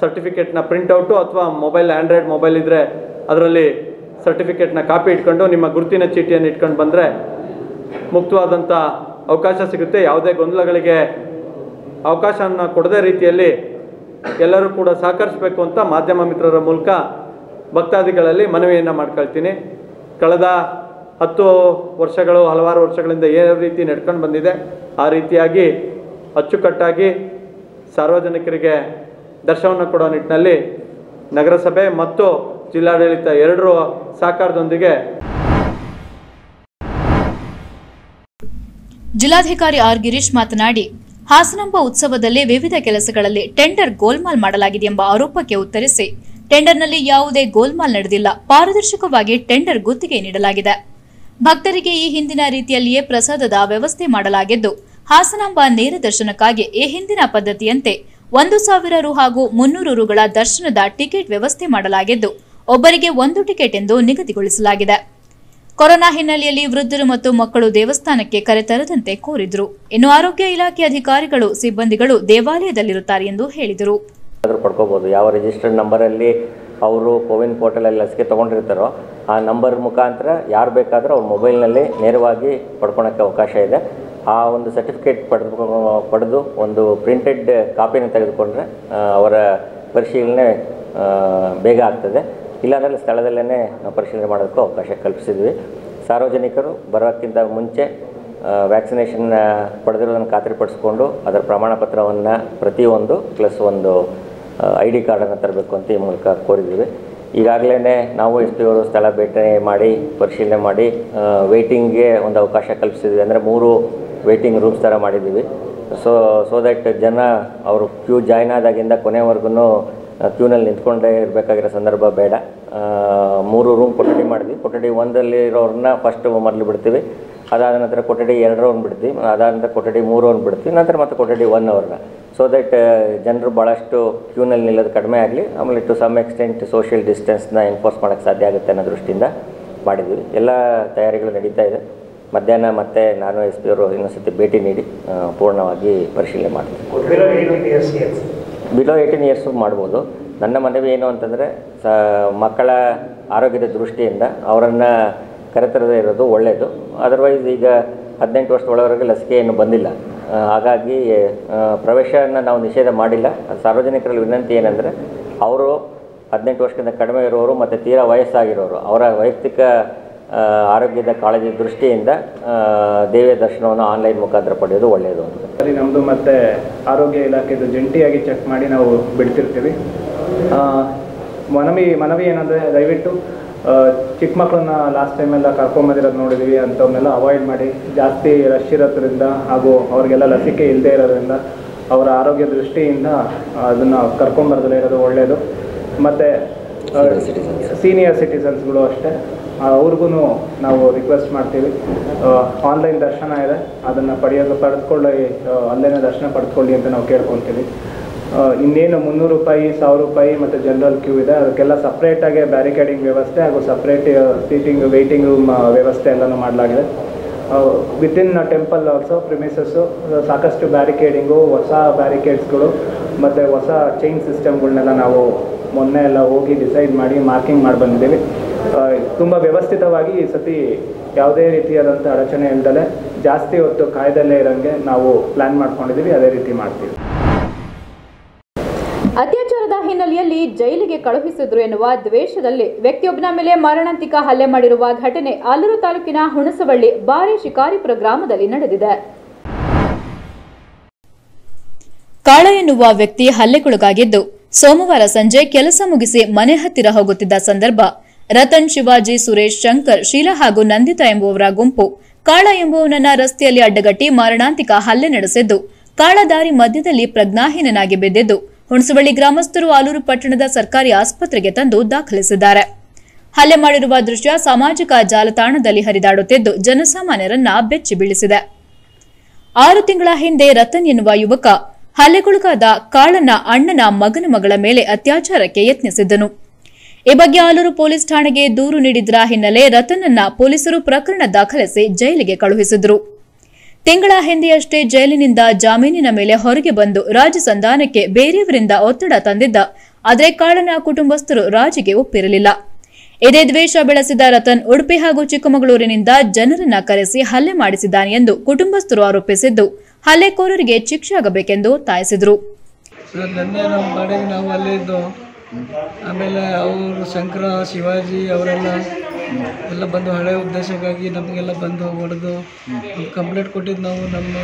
Speaker 3: ಸರ್ಟಿಫಿಕೇಟ್ನ ಪ್ರಿಂಟೌಟು ಅಥವಾ ಮೊಬೈಲ್ ಆ್ಯಂಡ್ರಾಯ್ಡ್ ಮೊಬೈಲ್ ಇದ್ದರೆ ಅದರಲ್ಲಿ ಸರ್ಟಿಫಿಕೇಟ್ನ ಕಾಪಿ ಇಟ್ಕೊಂಡು ನಿಮ್ಮ ಗುರುತಿನ ಚೀಟಿಯನ್ನು ಇಟ್ಕೊಂಡು ಬಂದರೆ ಮುಕ್ತವಾದಂಥ ಅವಕಾಶ ಸಿಗುತ್ತೆ ಯಾವುದೇ ಗೊಂದಲಗಳಿಗೆ ಅವಕಾಶವನ್ನು ಕೊಡದೇ ರೀತಿಯಲ್ಲಿ ಎಲ್ಲರೂ ಕೂಡ ಸಹಕರಿಸಬೇಕು ಅಂತ ಮಾಧ್ಯಮ ಮಿತ್ರರ ಮೂಲಕ ಭಕ್ತಾದಿಗಳಲ್ಲಿ ಮನವಿಯನ್ನು ಮಾಡ್ಕೊಳ್ತೀನಿ ಕಳೆದ ಹತ್ತು ವರ್ಷಗಳು ಹಲವಾರು ವರ್ಷಗಳಿಂದ ಯಾವ ರೀತಿ ನಡ್ಕೊಂಡು ಬಂದಿದೆ ಆ ರೀತಿಯಾಗಿ ಅಚ್ಚುಕಟ್ಟಾಗಿ ಸಾರ್ವಜನಿಕರಿಗೆ ದರ್ಶನವನ್ನು ಕೊಡೋ ನಿಟ್ಟಿನಲ್ಲಿ ನಗರಸಭೆ ಮತ್ತು ಜಿಲ್ಲಾಡಳಿತ ಎರಡರ ಸಹಕಾರದೊಂದಿಗೆ
Speaker 1: ಜಿಲ್ಲಾಧಿಕಾರಿ ಆರ್ ಗಿರೀಶ್ ಮಾತನಾಡಿ ಹಾಸನಂಬ ಉತ್ಸವದಲ್ಲಿ ವಿವಿಧ ಕೆಲಸಗಳಲ್ಲಿ ಟೆಂಡರ್ ಗೋಲ್ಮಾಲ್ ಮಾಡಲಾಗಿದೆ ಎಂಬ ಆರೋಪಕ್ಕೆ ಉತ್ತರಿಸಿ ಟೆಂಡರ್ನಲ್ಲಿ ಯಾವುದೇ ಗೋಲ್ಮಾಲ್ ನಡೆದಿಲ್ಲ ಪಾರದರ್ಶಕವಾಗಿ ಟೆಂಡರ್ ಗುತ್ತಿಗೆ ನೀಡಲಾಗಿದೆ ಭಕ್ತರಿಗೆ ಈ ಹಿಂದಿನ ರೀತಿಯಲ್ಲಿಯೇ ಪ್ರಸಾದದ ವ್ಯವಸ್ಥೆ ಮಾಡಲಾಗಿದ್ದು ಹಾಸನಾಂಬ ನೇರ ದರ್ಶನಕ್ಕಾಗಿ ಈ ಹಿಂದಿನ ಪದ್ಧತಿಯಂತೆ ಒಂದು ಸಾವಿರ ರು ಹಾಗೂ ಮುನ್ನೂರು ರುಗಳ ದರ್ಶನದ ಟಿಕೆಟ್ ವ್ಯವಸ್ಥೆ ಮಾಡಲಾಗಿದ್ದು ಒಬ್ಬರಿಗೆ ಒಂದು ಟಿಕೆಟ್ ಎಂದು ನಿಗದಿಗೊಳಿಸಲಾಗಿದೆ ಕೊರೋನಾ ಹಿನ್ನೆಲೆಯಲ್ಲಿ ವೃದ್ಧರು ಮತ್ತು ಮಕ್ಕಳು ದೇವಸ್ಥಾನಕ್ಕೆ ಕರೆತರದಂತೆ ಕೋರಿದ್ರು ಇನ್ನು ಆರೋಗ್ಯ ಇಲಾಖೆ ಅಧಿಕಾರಿಗಳು ಸಿಬ್ಬಂದಿಗಳು ದೇವಾಲಯದಲ್ಲಿರುತ್ತಾರೆ ಎಂದು ಹೇಳಿದರು
Speaker 4: ಯಾವ ರಿಜಿಸ್ಟರ್ಡ್ ಅಲ್ಲಿ ಅವರು ಕೋವಿನ್ ಪೋರ್ಟಲಲ್ಲಿ ಲಸಿಕೆ ತೊಗೊಂಡಿರ್ತಾರೋ ಆ ನಂಬರ್ ಮುಖಾಂತರ ಯಾರು ಬೇಕಾದರೂ ಅವ್ರ ಮೊಬೈಲ್ನಲ್ಲಿ ನೇರವಾಗಿ ಪಡ್ಕೊಳೋಕ್ಕೆ ಅವಕಾಶ ಇದೆ ಆ ಒಂದು ಸರ್ಟಿಫಿಕೇಟ್ ಪಡೆದು ಪಡೆದು ಒಂದು ಪ್ರಿಂಟೆಡ್ ಕಾಪಿನ ತೆಗೆದುಕೊಂಡ್ರೆ ಅವರ ಪರಿಶೀಲನೆ ಬೇಗ ಆಗ್ತದೆ ಇಲ್ಲಾಂದರೆ ಸ್ಥಳದಲ್ಲೇ ನಾವು ಪರಿಶೀಲನೆ ಮಾಡೋದಕ್ಕೂ ಅವಕಾಶ ಕಲ್ಪಿಸಿದ್ವಿ ಸಾರ್ವಜನಿಕರು ಬರೋಕ್ಕಿಂತ ಮುಂಚೆ ವ್ಯಾಕ್ಸಿನೇಷನ್ ಪಡೆದಿರೋದನ್ನು ಖಾತ್ರಿಪಡಿಸ್ಕೊಂಡು ಅದರ ಪ್ರಮಾಣ ಪತ್ರವನ್ನು ಪ್ರತಿಯೊಂದು ಪ್ಲಸ್ ಒಂದು ಐ ಡಿ ಕಾರ್ಡನ್ನು ತರಬೇಕು ಅಂತ ಈ ಮೂಲಕ ಕೋರಿದ್ದೀವಿ ಈಗಾಗಲೇ ನಾವು ಎಸ್ ಪಿ ಸ್ಥಳ ಭೇಟಿ ಮಾಡಿ ಪರಿಶೀಲನೆ ಮಾಡಿ ವೆಯ್ಟಿಂಗ್ಗೆ ಒಂದು ಅವಕಾಶ ಕಲ್ಪಿಸಿದ್ವಿ ಅಂದರೆ ಮೂರು ವೆಯ್ಟಿಂಗ್ ರೂಮ್ಸ್ ಥರ ಮಾಡಿದ್ದೀವಿ ಸೊ ಸೊ ದಟ್ ಜನ ಅವರು ಕ್ಯೂ ಜಾಯ್ನ್ ಆದಾಗಿಂದ ಕೊನೆವರೆಗೂ ಕ್ಯೂನಲ್ಲಿ ನಿಂತ್ಕೊಂಡೇ ಇರಬೇಕಾಗಿರೋ ಸಂದರ್ಭ ಬೇಡ ಮೂರು ರೂಮ್ ಕೊಠಡಿ ಮಾಡಿದ್ವಿ ಕೊಠಡಿ ಇರೋರನ್ನ ಫಸ್ಟ್ ಮೊದಲು ಬಿಡ್ತೀವಿ ಅದಾದ ನಂತರ ಕೊಠಡಿ ಎರಡರವ್ರನ್ನ ಬಿಡ್ತೀವಿ ಅದಾದ ನಂತರ ಕೊಠಡಿ ಮೂರವ್ರನ್ನ ಬಿಡ್ತೀವಿ ನಂತರ ಮತ್ತೆ ಕೊಠಡಿ ಒನ್ ಅವ್ರನ್ನ ಸೊ ದಟ್ uh, ಜನರು ಭಾಳಷ್ಟು ಕ್ಯೂನಲ್ಲಿ ನಿಲ್ಲೋದು ಕಡಿಮೆ ಆಗಲಿ ಆಮೇಲೆ ಟು ಸಮ್ ಎಕ್ಸ್ಟೆಂಟ್ ಸೋಷಿಯಲ್ ಡಿಸ್ಟೆನ್ಸ್ನ ಎನ್ಫೋರ್ಸ್ ಮಾಡೋಕ್ಕೆ ಸಾಧ್ಯ ಆಗುತ್ತೆ ಅನ್ನೋ ದೃಷ್ಟಿಯಿಂದ ಮಾಡಿದ್ವಿ ಎಲ್ಲ ತಯಾರಿಗಳು ನಡೀತಾ ಇದೆ ಮಧ್ಯಾಹ್ನ ಮತ್ತೆ ನಾನು ಎಸ್ ಪಿ ಅವರು ಇನ್ನೊಂದ್ಸತಿ ಭೇಟಿ ನೀಡಿ ಪೂರ್ಣವಾಗಿ ಪರಿಶೀಲನೆ ಮಾಡ್ತೀನಿ ಬಿಲೋ ಏಯ್ಟೀನ್ ಇಯರ್ಸು ಮಾಡ್ಬೋದು ನನ್ನ ಮನವಿ ಏನು ಅಂತಂದರೆ ಸ ಮಕ್ಕಳ ಆರೋಗ್ಯದ ದೃಷ್ಟಿಯಿಂದ ಅವರನ್ನು ಕರೆತರದೇ ಇರೋದು ಒಳ್ಳೆಯದು ಅದರ್ವೈಸ್ ಈಗ ಹದಿನೆಂಟು ವರ್ಷದ ಒಳವರೆಗೆ ಲಸಿಕೆ ಏನು ಬಂದಿಲ್ಲ ಹಾಗಾಗಿ ಪ್ರವೇಶವನ್ನು ನಾವು ನಿಷೇಧ ಮಾಡಿಲ್ಲ ಸಾರ್ವಜನಿಕರಲ್ಲಿ ವಿನಂತಿ ಏನಂದರೆ ಅವರು ಹದಿನೆಂಟು ವರ್ಷಕ್ಕಿಂತ ಕಡಿಮೆ ಇರೋರು ಮತ್ತು ತೀರಾ ವಯಸ್ಸಾಗಿರೋರು ಅವರ ವೈಯಕ್ತಿಕ ಆರೋಗ್ಯದ ಕಾಳಜಿ ದೃಷ್ಟಿಯಿಂದ ದೇವಿಯ ದರ್ಶನವನ್ನು ಆನ್ಲೈನ್ ಮುಖಾಂತರ ಪಡೆಯೋದು ಒಳ್ಳೆಯದು ಅಂತ
Speaker 5: ಸರಿ ನಮ್ಮದು ಮತ್ತು ಆರೋಗ್ಯ
Speaker 4: ಇಲಾಖೆದು ಜಂಟಿಯಾಗಿ
Speaker 5: ಚೆಕ್ ಮಾಡಿ ನಾವು ಬಿಡ್ತಿರ್ತೀವಿ ಮನವಿ ಮನವಿ ಏನಂದರೆ ದಯವಿಟ್ಟು ಚಿಕ್ಕ ಮಕ್ಕಳನ್ನ ಲಾಸ್ಟ್ ಟೈಮೆಲ್ಲ ಕರ್ಕೊಂಬಂದಿರೋದು ನೋಡಿದ್ವಿ ಅಂಥವನ್ನೆಲ್ಲ ಅವಾಯ್ಡ್ ಮಾಡಿ ಜಾಸ್ತಿ ರಶ್ ಇರೋದ್ರಿಂದ ಹಾಗೂ ಅವ್ರಿಗೆಲ್ಲ ಲಸಿಕೆ ಇಲ್ಲದೆ ಇರೋದ್ರಿಂದ ಅವರ ಆರೋಗ್ಯ ದೃಷ್ಟಿಯಿಂದ ಅದನ್ನು ಕರ್ಕೊಂಬರದಲ್ಲೇ ಇರೋದು ಒಳ್ಳೆಯದು ಮತ್ತು ಸೀನಿಯರ್ ಸಿಟಿಸನ್ಸ್ಗಳು ಅಷ್ಟೇ ಅವ್ರಿಗೂ ನಾವು ರಿಕ್ವೆಸ್ಟ್ ಮಾಡ್ತೀವಿ ಆನ್ಲೈನ್ ದರ್ಶನ ಇದೆ ಅದನ್ನು ಪಡೆಯೋದು ಪಡೆದುಕೊಳ್ಳಿ ಅಲ್ಲೇ ದರ್ಶನ ಪಡೆದುಕೊಳ್ಳಿ ಅಂತ ನಾವು ಕೇಳ್ಕೊತೀವಿ ಇನ್ನೇನು ಮುನ್ನೂರು ರೂಪಾಯಿ ಸಾವಿರ ರೂಪಾಯಿ ಮತ್ತು ಜನರಲ್ ಕ್ಯೂ ಇದೆ ಅದಕ್ಕೆಲ್ಲ ಸಪ್ರೇಟಾಗಿ ಬ್ಯಾರಿಕೇಡಿಂಗ್ ವ್ಯವಸ್ಥೆ ಹಾಗೂ ಸಪ್ರೇಟ್ ಸೀಟಿಂಗ್ ವೆಯ್ಟಿಂಗ್ ರೂಮ್ ವ್ಯವಸ್ಥೆ ಎಲ್ಲನೂ ಮಾಡಲಾಗಿದೆ ವಿತಿನ್ ಟೆಂಪಲ್ ಆಲ್ಸೋ ಪ್ರಿಮಿಸಸ್ಸು ಸಾಕಷ್ಟು ಬ್ಯಾರಿಕೇಡಿಂಗು ಹೊಸ ಬ್ಯಾರಿಕೇಡ್ಸ್ಗಳು ಮತ್ತು ಹೊಸ ಚೈನ್ ಸಿಸ್ಟಮ್ಗಳನ್ನೆಲ್ಲ ನಾವು ಮೊನ್ನೆ ಎಲ್ಲ ಹೋಗಿ ಡಿಸೈಡ್ ಮಾಡಿ ಮಾರ್ಕಿಂಗ್ ಮಾಡಿ ಬಂದಿದ್ದೀವಿ ತುಂಬ ವ್ಯವಸ್ಥಿತವಾಗಿ ಈ ಸತಿ ಯಾವುದೇ ರೀತಿಯಾದಂಥ ಅಡಚಣೆ ಇಲ್ಲದಲೆ ಜಾಸ್ತಿ ಹೊತ್ತು ಕಾಯ್ದಲ್ಲೇ ಇರೋಂಗೆ ನಾವು ಪ್ಲ್ಯಾನ್ ಮಾಡ್ಕೊಂಡಿದ್ದೀವಿ ಅದೇ ರೀತಿ ಮಾಡ್ತೀವಿ
Speaker 1: ಅತ್ಯಾಚಾರದ ಹಿನ್ನೆಲೆಯಲ್ಲಿ ಜೈಲಿಗೆ ಕಳುಹಿಸಿದ್ರು ಎನ್ನುವ ದ್ವೇಷದಲ್ಲಿ ವ್ಯಕ್ತಿಯೊಬ್ಬನ ಮೇಲೆ ಮಾರಣಾಂತಿಕ ಹಲ್ಲೆ ಮಾಡಿರುವ ಘಟನೆ ಆಲೂರು ತಾಲೂಕಿನ ಹುಣಸವಳ್ಳಿ ಬಾರಿ ಶಿಕಾರಿಪುರ ಗ್ರಾಮದಲ್ಲಿ ನಡೆದಿದೆ ಕಾಳ ಎನ್ನುವ ವ್ಯಕ್ತಿ ಹಲ್ಲೆಗೊಳಗಾಗಿದ್ದು ಸೋಮವಾರ ಸಂಜೆ ಕೆಲಸ ಮುಗಿಸಿ ಮನೆ ಹತ್ತಿರ ಹೋಗುತ್ತಿದ್ದ ಸಂದರ್ಭ ರತನ್ ಶಿವಾಜಿ ಸುರೇಶ್ ಶಂಕರ್ ಶೀಲಾ ಹಾಗೂ ನಂದಿತಾ ಎಂಬುವವರ ಗುಂಪು ಕಾಳ ಎಂಬುವನನ್ನ ರಸ್ತೆಯಲ್ಲಿ ಅಡ್ಡಗಟ್ಟಿ ಮಾರಣಾಂತಿಕ ಹಲ್ಲೆ ನಡೆಸಿದ್ದು ಕಾಳದಾರಿ ಮಧ್ಯದಲ್ಲಿ ಪ್ರಜ್ಞಾಹೀನಾಗಿ ಬಿದ್ದಿದ್ದು ಹುಣಸಬಳ್ಳಿ ಗ್ರಾಮಸ್ಥರು ಆಲೂರು ಪಟ್ಟಣದ ಸರ್ಕಾರಿ ಆಸ್ಪತ್ರೆಗೆ ತಂದು ದಾಖಲಿಸಿದ್ದಾರೆ ಹಲ್ಲೆ ಮಾಡಿರುವ ದೃಶ್ಯ ಸಾಮಾಜಿಕ ಜಾಲತಾಣದಲ್ಲಿ ಹರಿದಾಡುತ್ತಿದ್ದು ಜನಸಾಮಾನ್ಯರನ್ನ ಬೆಚ್ಚಿ ಬೀಳಿಸಿದೆ ಆರು ತಿಂಗಳ ಹಿಂದೆ ರತನ್ ಎನ್ನುವ ಯುವಕ ಹಲ್ಲೆಗೊಳಗಾದ ಕಾಳನ ಅಣ್ಣನ ಮಗನ ಮಗಳ ಮೇಲೆ ಅತ್ಯಾಚಾರಕ್ಕೆ ಯತ್ನಿಸಿದ್ದನು ಈ ಬಗ್ಗೆ ಆಲೂರು ಪೊಲೀಸ್ ಠಾಣೆಗೆ ದೂರು ನೀಡಿದ್ರ ಹಿನ್ನೆಲೆ ರತನನ್ನ ಪೊಲೀಸರು ಪ್ರಕರಣ ದಾಖಲಿಸಿ ಜೈಲಿಗೆ ಕಳುಹಿಸಿದರು ತಿಂಗಳ ಹಿಂದೆಯಷ್ಟೇ ಜೈಲಿನಿಂದ ಜಾಮೀನಿನ ಮೇಲೆ ಹೊರಗೆ ಬಂದು ರಾಜ ಸಂಧಾನಕ್ಕೆ ಬೇರೆಯವರಿಂದ ಒತ್ತಡ ತಂದಿದ್ದ ಆದರೆ ಕಾಳನ ಕುಟುಂಬಸ್ಥರು ರಾಜಿಗೆ ಒಪ್ಪಿರಲಿಲ್ಲ ಇದೇ ದ್ವೇಷ ಬೆಳೆಸಿದ ರತನ್ ಉಡುಪಿ ಹಾಗೂ ಚಿಕ್ಕಮಗಳೂರಿನಿಂದ ಜನರನ್ನ ಕರೆಸಿ ಹಲ್ಲೆ ಮಾಡಿಸಿದ್ದಾನೆ ಎಂದು ಕುಟುಂಬಸ್ಥರು ಆರೋಪಿಸಿದ್ದು ಹಲ್ಲೆಕೋರರಿಗೆ ಶಿಕ್ಷೆ ಆಗಬೇಕೆಂದು ಒತ್ತಾಯಿಸಿದರು
Speaker 5: ಆಮೇಲೆ ಅವರು ಶಂಕರ ಶಿವಾಜಿ ಅವರೆಲ್ಲ ಎಲ್ಲ ಬಂದು ಹಳೆ ಉದ್ದೇಶಕ್ಕಾಗಿ ನಮಗೆಲ್ಲ ಬಂದು ಹೊಡೆದು ಕಂಪ್ಲೇಂಟ್ ಕೊಟ್ಟಿದ್ದು ನಾವು ನಮ್ಮ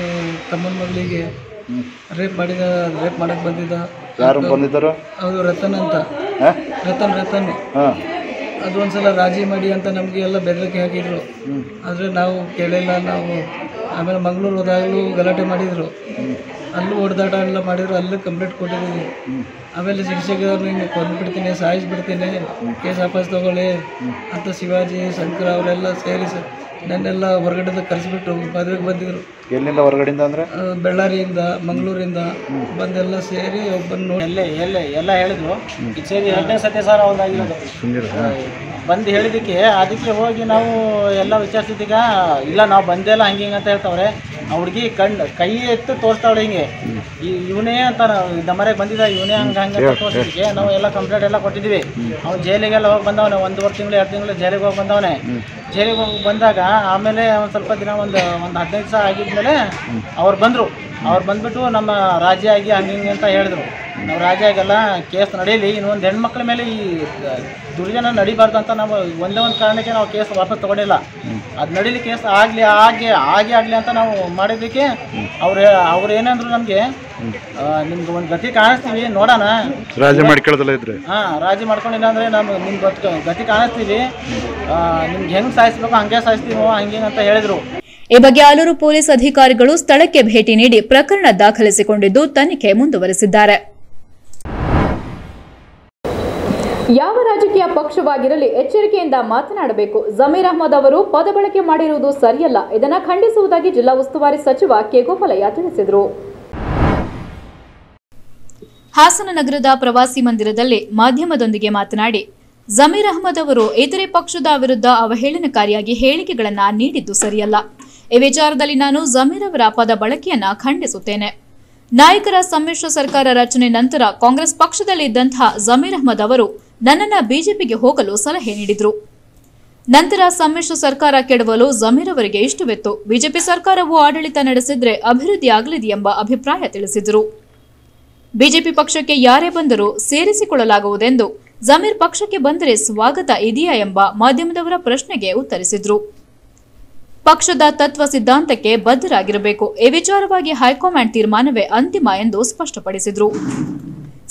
Speaker 5: ತಮ್ಮನ ಮಗಳಿಗೆ ರೇಪ್ ಮಾಡಿದ ರೇಪ್ ಮಾಡಕ್ ಬಂದಿದ್ದ
Speaker 6: ಯಾರು ಬಂದಿದ್ದರು
Speaker 5: ಹೌದು ರತನ್ ಅಂತ ರತನ್ ರತನ್ ಅದು ಒಂದ್ಸಲ ರಾಜಿ ಮಾಡಿ ಅಂತ ನಮಗೆಲ್ಲ ಎಲ್ಲ ಬೆದರಿಕೆ ಹಾಕಿದ್ರು ಆದರೆ ನಾವು ಕೇಳಿಲ್ಲ ನಾವು ಆಮೇಲೆ ಮಂಗಳೂರು ಹೋದಾಗಲೂ ಗಲಾಟೆ ಮಾಡಿದರು ಅಲ್ಲೂ ಹೊಡೆದಾಟ ಎಲ್ಲ ಮಾಡಿದ್ರು ಅಲ್ಲೂ ಕಂಪ್ಲೇಂಟ್ ಕೊಟ್ಟಿದ್ದೀವಿ ಆಮೇಲೆ ಶಿಕ್ಷಕರು ನಿನ್ನ ಕೊಂದ್ಬಿಡ್ತೀನಿ ಸಾಯಿಸ್ಬಿಡ್ತೀನಿ ಕೇಸ್ ವಾಪಸ್ ತಗೊಳ್ಳಿ ಅಂತ ಶಿವಾಜಿ ಶಂಕರ್ ಅವರೆಲ್ಲ ಸೇರಿ ಸರ್ ನನ್ನೆಲ್ಲ ಹೊರಗಡೆ ಕರೆಸ್ಬಿಟ್ಟು ಮದುವೆಗೆ ಬಂದಿದ್ರು ಎಲ್ಲಿಂದ ಹೊರಗಡೆಯಿಂದ ಅಂದರೆ ಬಳ್ಳಾರಿಯಿಂದ ಮಂಗಳೂರಿಂದ ಬಂದೆಲ್ಲ ಸೇರಿ ಒಬ್ಬನ ನೋಡಿ ಎಲ್ಲೇ ಎಲ್ಲ ಹೇಳಿದ್ರು ಸೇರಿ ಎರಡನೇ ಬಂದು ಹೇಳಿದ್ದಕ್ಕೆ ಅದಕ್ಕೆ ಹೋಗಿ ನಾವು ಎಲ್ಲ ವಿಚಾರಿಸಿದ್ದೀಗ ಇಲ್ಲ ನಾವು ಬಂದೆಲ್ಲ ಹಂಗೆ ಹಿಂಗೆ ಅಂತ ಹೇಳ್ತವ್ರೆ ಆ ಹುಡುಗಿ ಕಣ್ಣು ಕೈ ಎತ್ತು ತೋರಿಸ್ತಾವಳೆ ಹಿಂಗೆ ಇವನೇ ಅಂತ ದಮರೆಗೆ ಬಂದಿದ್ದ ಇವನೇ ಹಂಗೆ ಹಂಗೆ ತೋರಿಸಿದಕ್ಕೆ ನಾವು ಎಲ್ಲ ಕಂಪ್ಲೇಂಟ್ ಎಲ್ಲ ಕೊಟ್ಟಿದ್ವಿ ಅವ್ನು ಜೈಲಿಗೆಲ್ಲ ಹೋಗಿ ಬಂದವನೆ ಒಂದುವರೆ ತಿಂಗಳು ಎರಡು ತಿಂಗಳು ಜೈಲಿಗೆ ಹೋಗಿ ಬಂದವನೆ ಜೈಲಿಗೆ ಹೋಗಿ ಬಂದಾಗ ಆಮೇಲೆ ಒಂದು ಸ್ವಲ್ಪ ದಿನ ಒಂದು ಒಂದು ಹದಿನೈದು ದಿವಸ ಆಗಿದ್ಮೇಲೆ ಅವ್ರು ಬಂದರು ಅವ್ರು ಬಂದ್ಬಿಟ್ಟು ನಮ್ಮ ರಾಜಿ ಆಗಿ ಹಂಗೆ ಅಂತ ಹೇಳಿದ್ರು ನಾವು ರಾಜಿ ಆಗಲ್ಲ ಕೇಸ್ ನಡೀಲಿ ಇನ್ನೊಂದು ಹೆಣ್ಮಕ್ಳ ಮೇಲೆ ಈ ದುರ್ಜನ ನಡಿಬಾರ್ದು ಅಂತ ನಾವು ಒಂದೇ ಒಂದು ಕಾರಣಕ್ಕೆ ನಾವು ಕೇಸ್ ವಾಪಸ್ ತೊಗೊಂಡಿಲ್ಲ ಅದು ನಡೀಲಿ ಕೇಸ್ ಆಗಲಿ ಆಗಿ ಆಗೇ ಆಗಲಿ ಅಂತ ನಾವು ಮಾಡಿದ್ದಕ್ಕೆ ಅವ್ರು ಅವ್ರು ಏನಂದ್ರು ನಮಗೆ ನಿಮ್ಗೆ ಒಂದು ಗತಿ ಕಾಣಿಸ್ತೀವಿ ನೋಡೋಣ ರಾಜಿ
Speaker 3: ಮಾಡ್ಕೊಳ್ಳೋದಿಲ್ಲ ಇದ್ರೆ
Speaker 5: ಹಾಂ ರಾಜಿ ಮಾಡ್ಕೊಂಡಿಲ್ಲ ಅಂದರೆ ನಾನು ನಿಮ್ಗೆ ಗೊತ್ತು ಗತಿ ಕಾಣಿಸ್ತೀವಿ ನಿಮ್ಗೆ ಹೆಂಗೆ ಸಾಯಿಸ್ಬೇಕು ಹಂಗೆ ಸಾಯಿಸ್ತೀವಿ ಹಂಗೆ ಅಂತ ಹೇಳಿದರು
Speaker 1: ಈ ಬಗ್ಗೆ ಆಲೂರು ಪೊಲೀಸ್ ಅಧಿಕಾರಿಗಳು ಸ್ಥಳಕ್ಕೆ ಭೇಟಿ ನೀಡಿ ಪ್ರಕರಣ ದಾಖಲಿಸಿಕೊಂಡಿದ್ದು ತನಿಖೆ ಮುಂದುವರೆಸಿದ್ದಾರೆ ಯಾವ ರಾಜಕೀಯ ಪಕ್ಷವಾಗಿರಲಿ ಎಚ್ಚರಿಕೆಯಿಂದ ಮಾತನಾಡಬೇಕು ಜಮೀರ್ ಅಹಮದ್ ಅವರು ಪದ ಬಳಕೆ ಮಾಡಿರುವುದು ಸರಿಯಲ್ಲ ಇದನ್ನು ಖಂಡಿಸುವುದಾಗಿ ಜಿಲ್ಲಾ ಉಸ್ತುವಾರಿ ಸಚಿವ ಕೆ ಗೋಪಾಲಯ್ಯ ತಿಳಿಸಿದರು ಹಾಸನ ನಗರದ ಪ್ರವಾಸಿ ಮಂದಿರದಲ್ಲಿ ಮಾಧ್ಯಮದೊಂದಿಗೆ ಮಾತನಾಡಿ ಜಮೀರ್ ಅಹಮದ್ ಅವರು ಇತರೆ ಪಕ್ಷದ ವಿರುದ್ಧ ಅವಹೇಳನಕಾರಿಯಾಗಿ ಹೇಳಿಕೆಗಳನ್ನು ನೀಡಿದ್ದು ಸರಿಯಲ್ಲ ಈ ವಿಚಾರದಲ್ಲಿ ನಾನು ಜಮೀರ್ ಅವರ ಪದ ಬಳಕೆಯನ್ನ ಖಂಡಿಸುತ್ತೇನೆ ನಾಯಕರ ಸಮ್ಮಿಶ್ರ ಸರ್ಕಾರ ರಚನೆ ನಂತರ ಕಾಂಗ್ರೆಸ್ ಪಕ್ಷದಲ್ಲಿದ್ದಂತಹ ಜಮೀರ್ ಅಹಮದ್ ಅವರು ನನ್ನನ್ನು ಬಿಜೆಪಿಗೆ ಹೋಗಲು ಸಲಹೆ ನೀಡಿದರು ನಂತರ ಸಮ್ಮಿಶ್ರ ಸರ್ಕಾರ ಕೆಡವಲು ಜಮೀರ್ ಅವರಿಗೆ ಇಷ್ಟವಿತ್ತು ಬಿಜೆಪಿ ಸರ್ಕಾರವು ಆಡಳಿತ ನಡೆಸಿದ್ರೆ ಅಭಿವೃದ್ಧಿಯಾಗಲಿದೆ ಎಂಬ ಅಭಿಪ್ರಾಯ ತಿಳಿಸಿದರು ಬಿಜೆಪಿ ಪಕ್ಷಕ್ಕೆ ಯಾರೇ ಬಂದರೂ ಸೇರಿಸಿಕೊಳ್ಳಲಾಗುವುದೆಂದು ಜಮೀರ್ ಪಕ್ಷಕ್ಕೆ ಬಂದರೆ ಸ್ವಾಗತ ಇದೆಯಾ ಎಂಬ ಮಾಧ್ಯಮದವರ ಪ್ರಶ್ನೆಗೆ ಉತ್ತರಿಸಿದ್ರು ಪಕ್ಷದ ತತ್ವ ಸಿದ್ಧಾಂತಕ್ಕೆ ಬದ್ಧರಾಗಿರಬೇಕು ಈ ವಿಚಾರವಾಗಿ ಹೈಕಮಾಂಡ್ ತೀರ್ಮಾನವೇ ಅಂತಿಮ ಎಂದು ಸ್ಪಷ್ಟಪಡಿಸಿದರು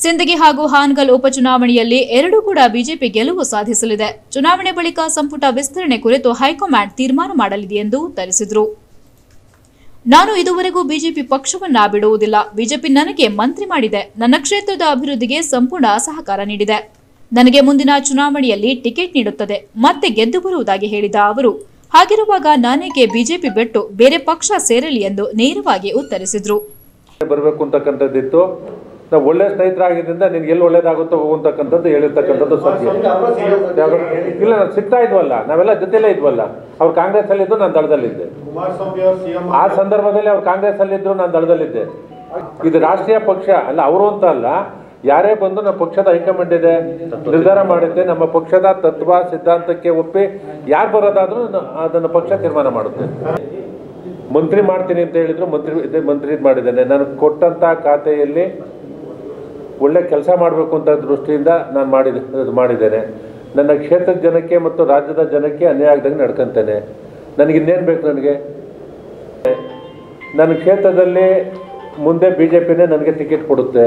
Speaker 1: ಸಿಂದಗಿ ಹಾಗೂ ಹಾನ್ಗಲ್ ಉಪಚುನಾವಣೆಯಲ್ಲಿ ಎರಡೂ ಕೂಡ ಬಿಜೆಪಿ ಗೆಲುವು ಸಾಧಿಸಲಿದೆ ಚುನಾವಣೆ ಬಳಿಕ ಸಂಪುಟ ವಿಸ್ತರಣೆ ಕುರಿತು ಹೈಕಮಾಂಡ್ ತೀರ್ಮಾನ ಮಾಡಲಿದೆ ಎಂದು ಉತ್ತರಿಸಿದರು ನಾನು ಇದುವರೆಗೂ ಬಿಜೆಪಿ ಪಕ್ಷವನ್ನ ಬಿಡುವುದಿಲ್ಲ ಬಿಜೆಪಿ ನನಗೆ ಮಂತ್ರಿ ಮಾಡಿದೆ ನನ್ನ ಕ್ಷೇತ್ರದ ಅಭಿವೃದ್ಧಿಗೆ ಸಂಪೂರ್ಣ ಸಹಕಾರ ನೀಡಿದೆ ನನಗೆ ಮುಂದಿನ ಚುನಾವಣೆಯಲ್ಲಿ ಟಿಕೆಟ್ ನೀಡುತ್ತದೆ ಮತ್ತೆ ಗೆದ್ದು ಬರುವುದಾಗಿ ಹೇಳಿದ ಅವರು ಹಾಗಿರುವಾಗ ನಾನೇಕೆ ಬಿಜೆಪಿ ಬಿಟ್ಟು ಬೇರೆ ಪಕ್ಷ ಸೇರಲಿ ಎಂದು ನೇರವಾಗಿ ಉತ್ತರಿಸಿದ್ರು
Speaker 2: ಬರಬೇಕು ಅಂತಕ್ಕಂಥದ್ದಿತ್ತು ನಾವು ಒಳ್ಳೆ ಸ್ನೇಹಿತರಾಗಿದ್ದರಿಂದ ನಿನ್ಗೆ ಎಲ್ಲಿ ಒಳ್ಳೇದಾಗುತ್ತೋ ಹೋಗುವಂತಕ್ಕಂಥದ್ದು ಹೇಳಿರ್ತಕ್ಕಂಥದ್ದು ಸತ್ಯ ಇಲ್ಲ ನಾನು ಸಿಗ್ತಾ ಇದ್ವಲ್ಲ ನಾವೆಲ್ಲ ಜೊತೆಲೇ ಇದ್ವಲ್ಲ ಅವ್ರು ಕಾಂಗ್ರೆಸ್ಸಲ್ಲಿದ್ದು ನಾನು ದಳದಲ್ಲಿದ್ದೆ ಆ ಸಂದರ್ಭದಲ್ಲಿ ಅವ್ರು ಕಾಂಗ್ರೆಸ್ಸಲ್ಲಿದ್ದರು ನಾನು ದಳದಲ್ಲಿದ್ದೆ ಇದು ರಾಷ್ಟ್ರೀಯ ಪಕ್ಷ ಅಲ್ಲ ಅವರು ಅಂತ ಅಲ್ಲ ಯಾರೇ ಬಂದು ನಮ್ಮ ಪಕ್ಷದ ಹೈಕಮಾಂಡ್ ಇದೆ ನಿರ್ಧಾರ ಮಾಡುತ್ತೆ ನಮ್ಮ ಪಕ್ಷದ ತತ್ವ ಸಿದ್ಧಾಂತಕ್ಕೆ ಒಪ್ಪಿ ಯಾರು ಬರೋದಾದರೂ ಅದನ್ನು ಪಕ್ಷ ತೀರ್ಮಾನ ಮಾಡುತ್ತೆ ಮಂತ್ರಿ ಮಾಡ್ತೀನಿ ಅಂತ ಹೇಳಿದ್ರು ಮಂತ್ರಿ ಮಂತ್ರಿ ಮಾಡಿದ್ದೇನೆ ನಾನು ಕೊಟ್ಟಂತ ಖಾತೆಯಲ್ಲಿ ಒಳ್ಳೆ ಕೆಲಸ ಮಾಡಬೇಕು ಅಂತ ದೃಷ್ಟಿಯಿಂದ ನಾನು ಮಾಡಿದ ಮಾಡಿದ್ದೇನೆ ನನ್ನ ಕ್ಷೇತ್ರದ ಜನಕ್ಕೆ ಮತ್ತು ರಾಜ್ಯದ ಜನಕ್ಕೆ ಅನ್ಯಾಯ ಆಗ್ದಂಗೆ ನಡ್ಕೊತೇನೆ ನನಗಿನ್ನೇನು ಬೇಕು ನನಗೆ ನನ್ನ ಕ್ಷೇತ್ರದಲ್ಲಿ ಮುಂದೆ ಬಿ ಜೆ ಪಿನೇ ನನಗೆ ಟಿಕೆಟ್ ಕೊಡುತ್ತೆ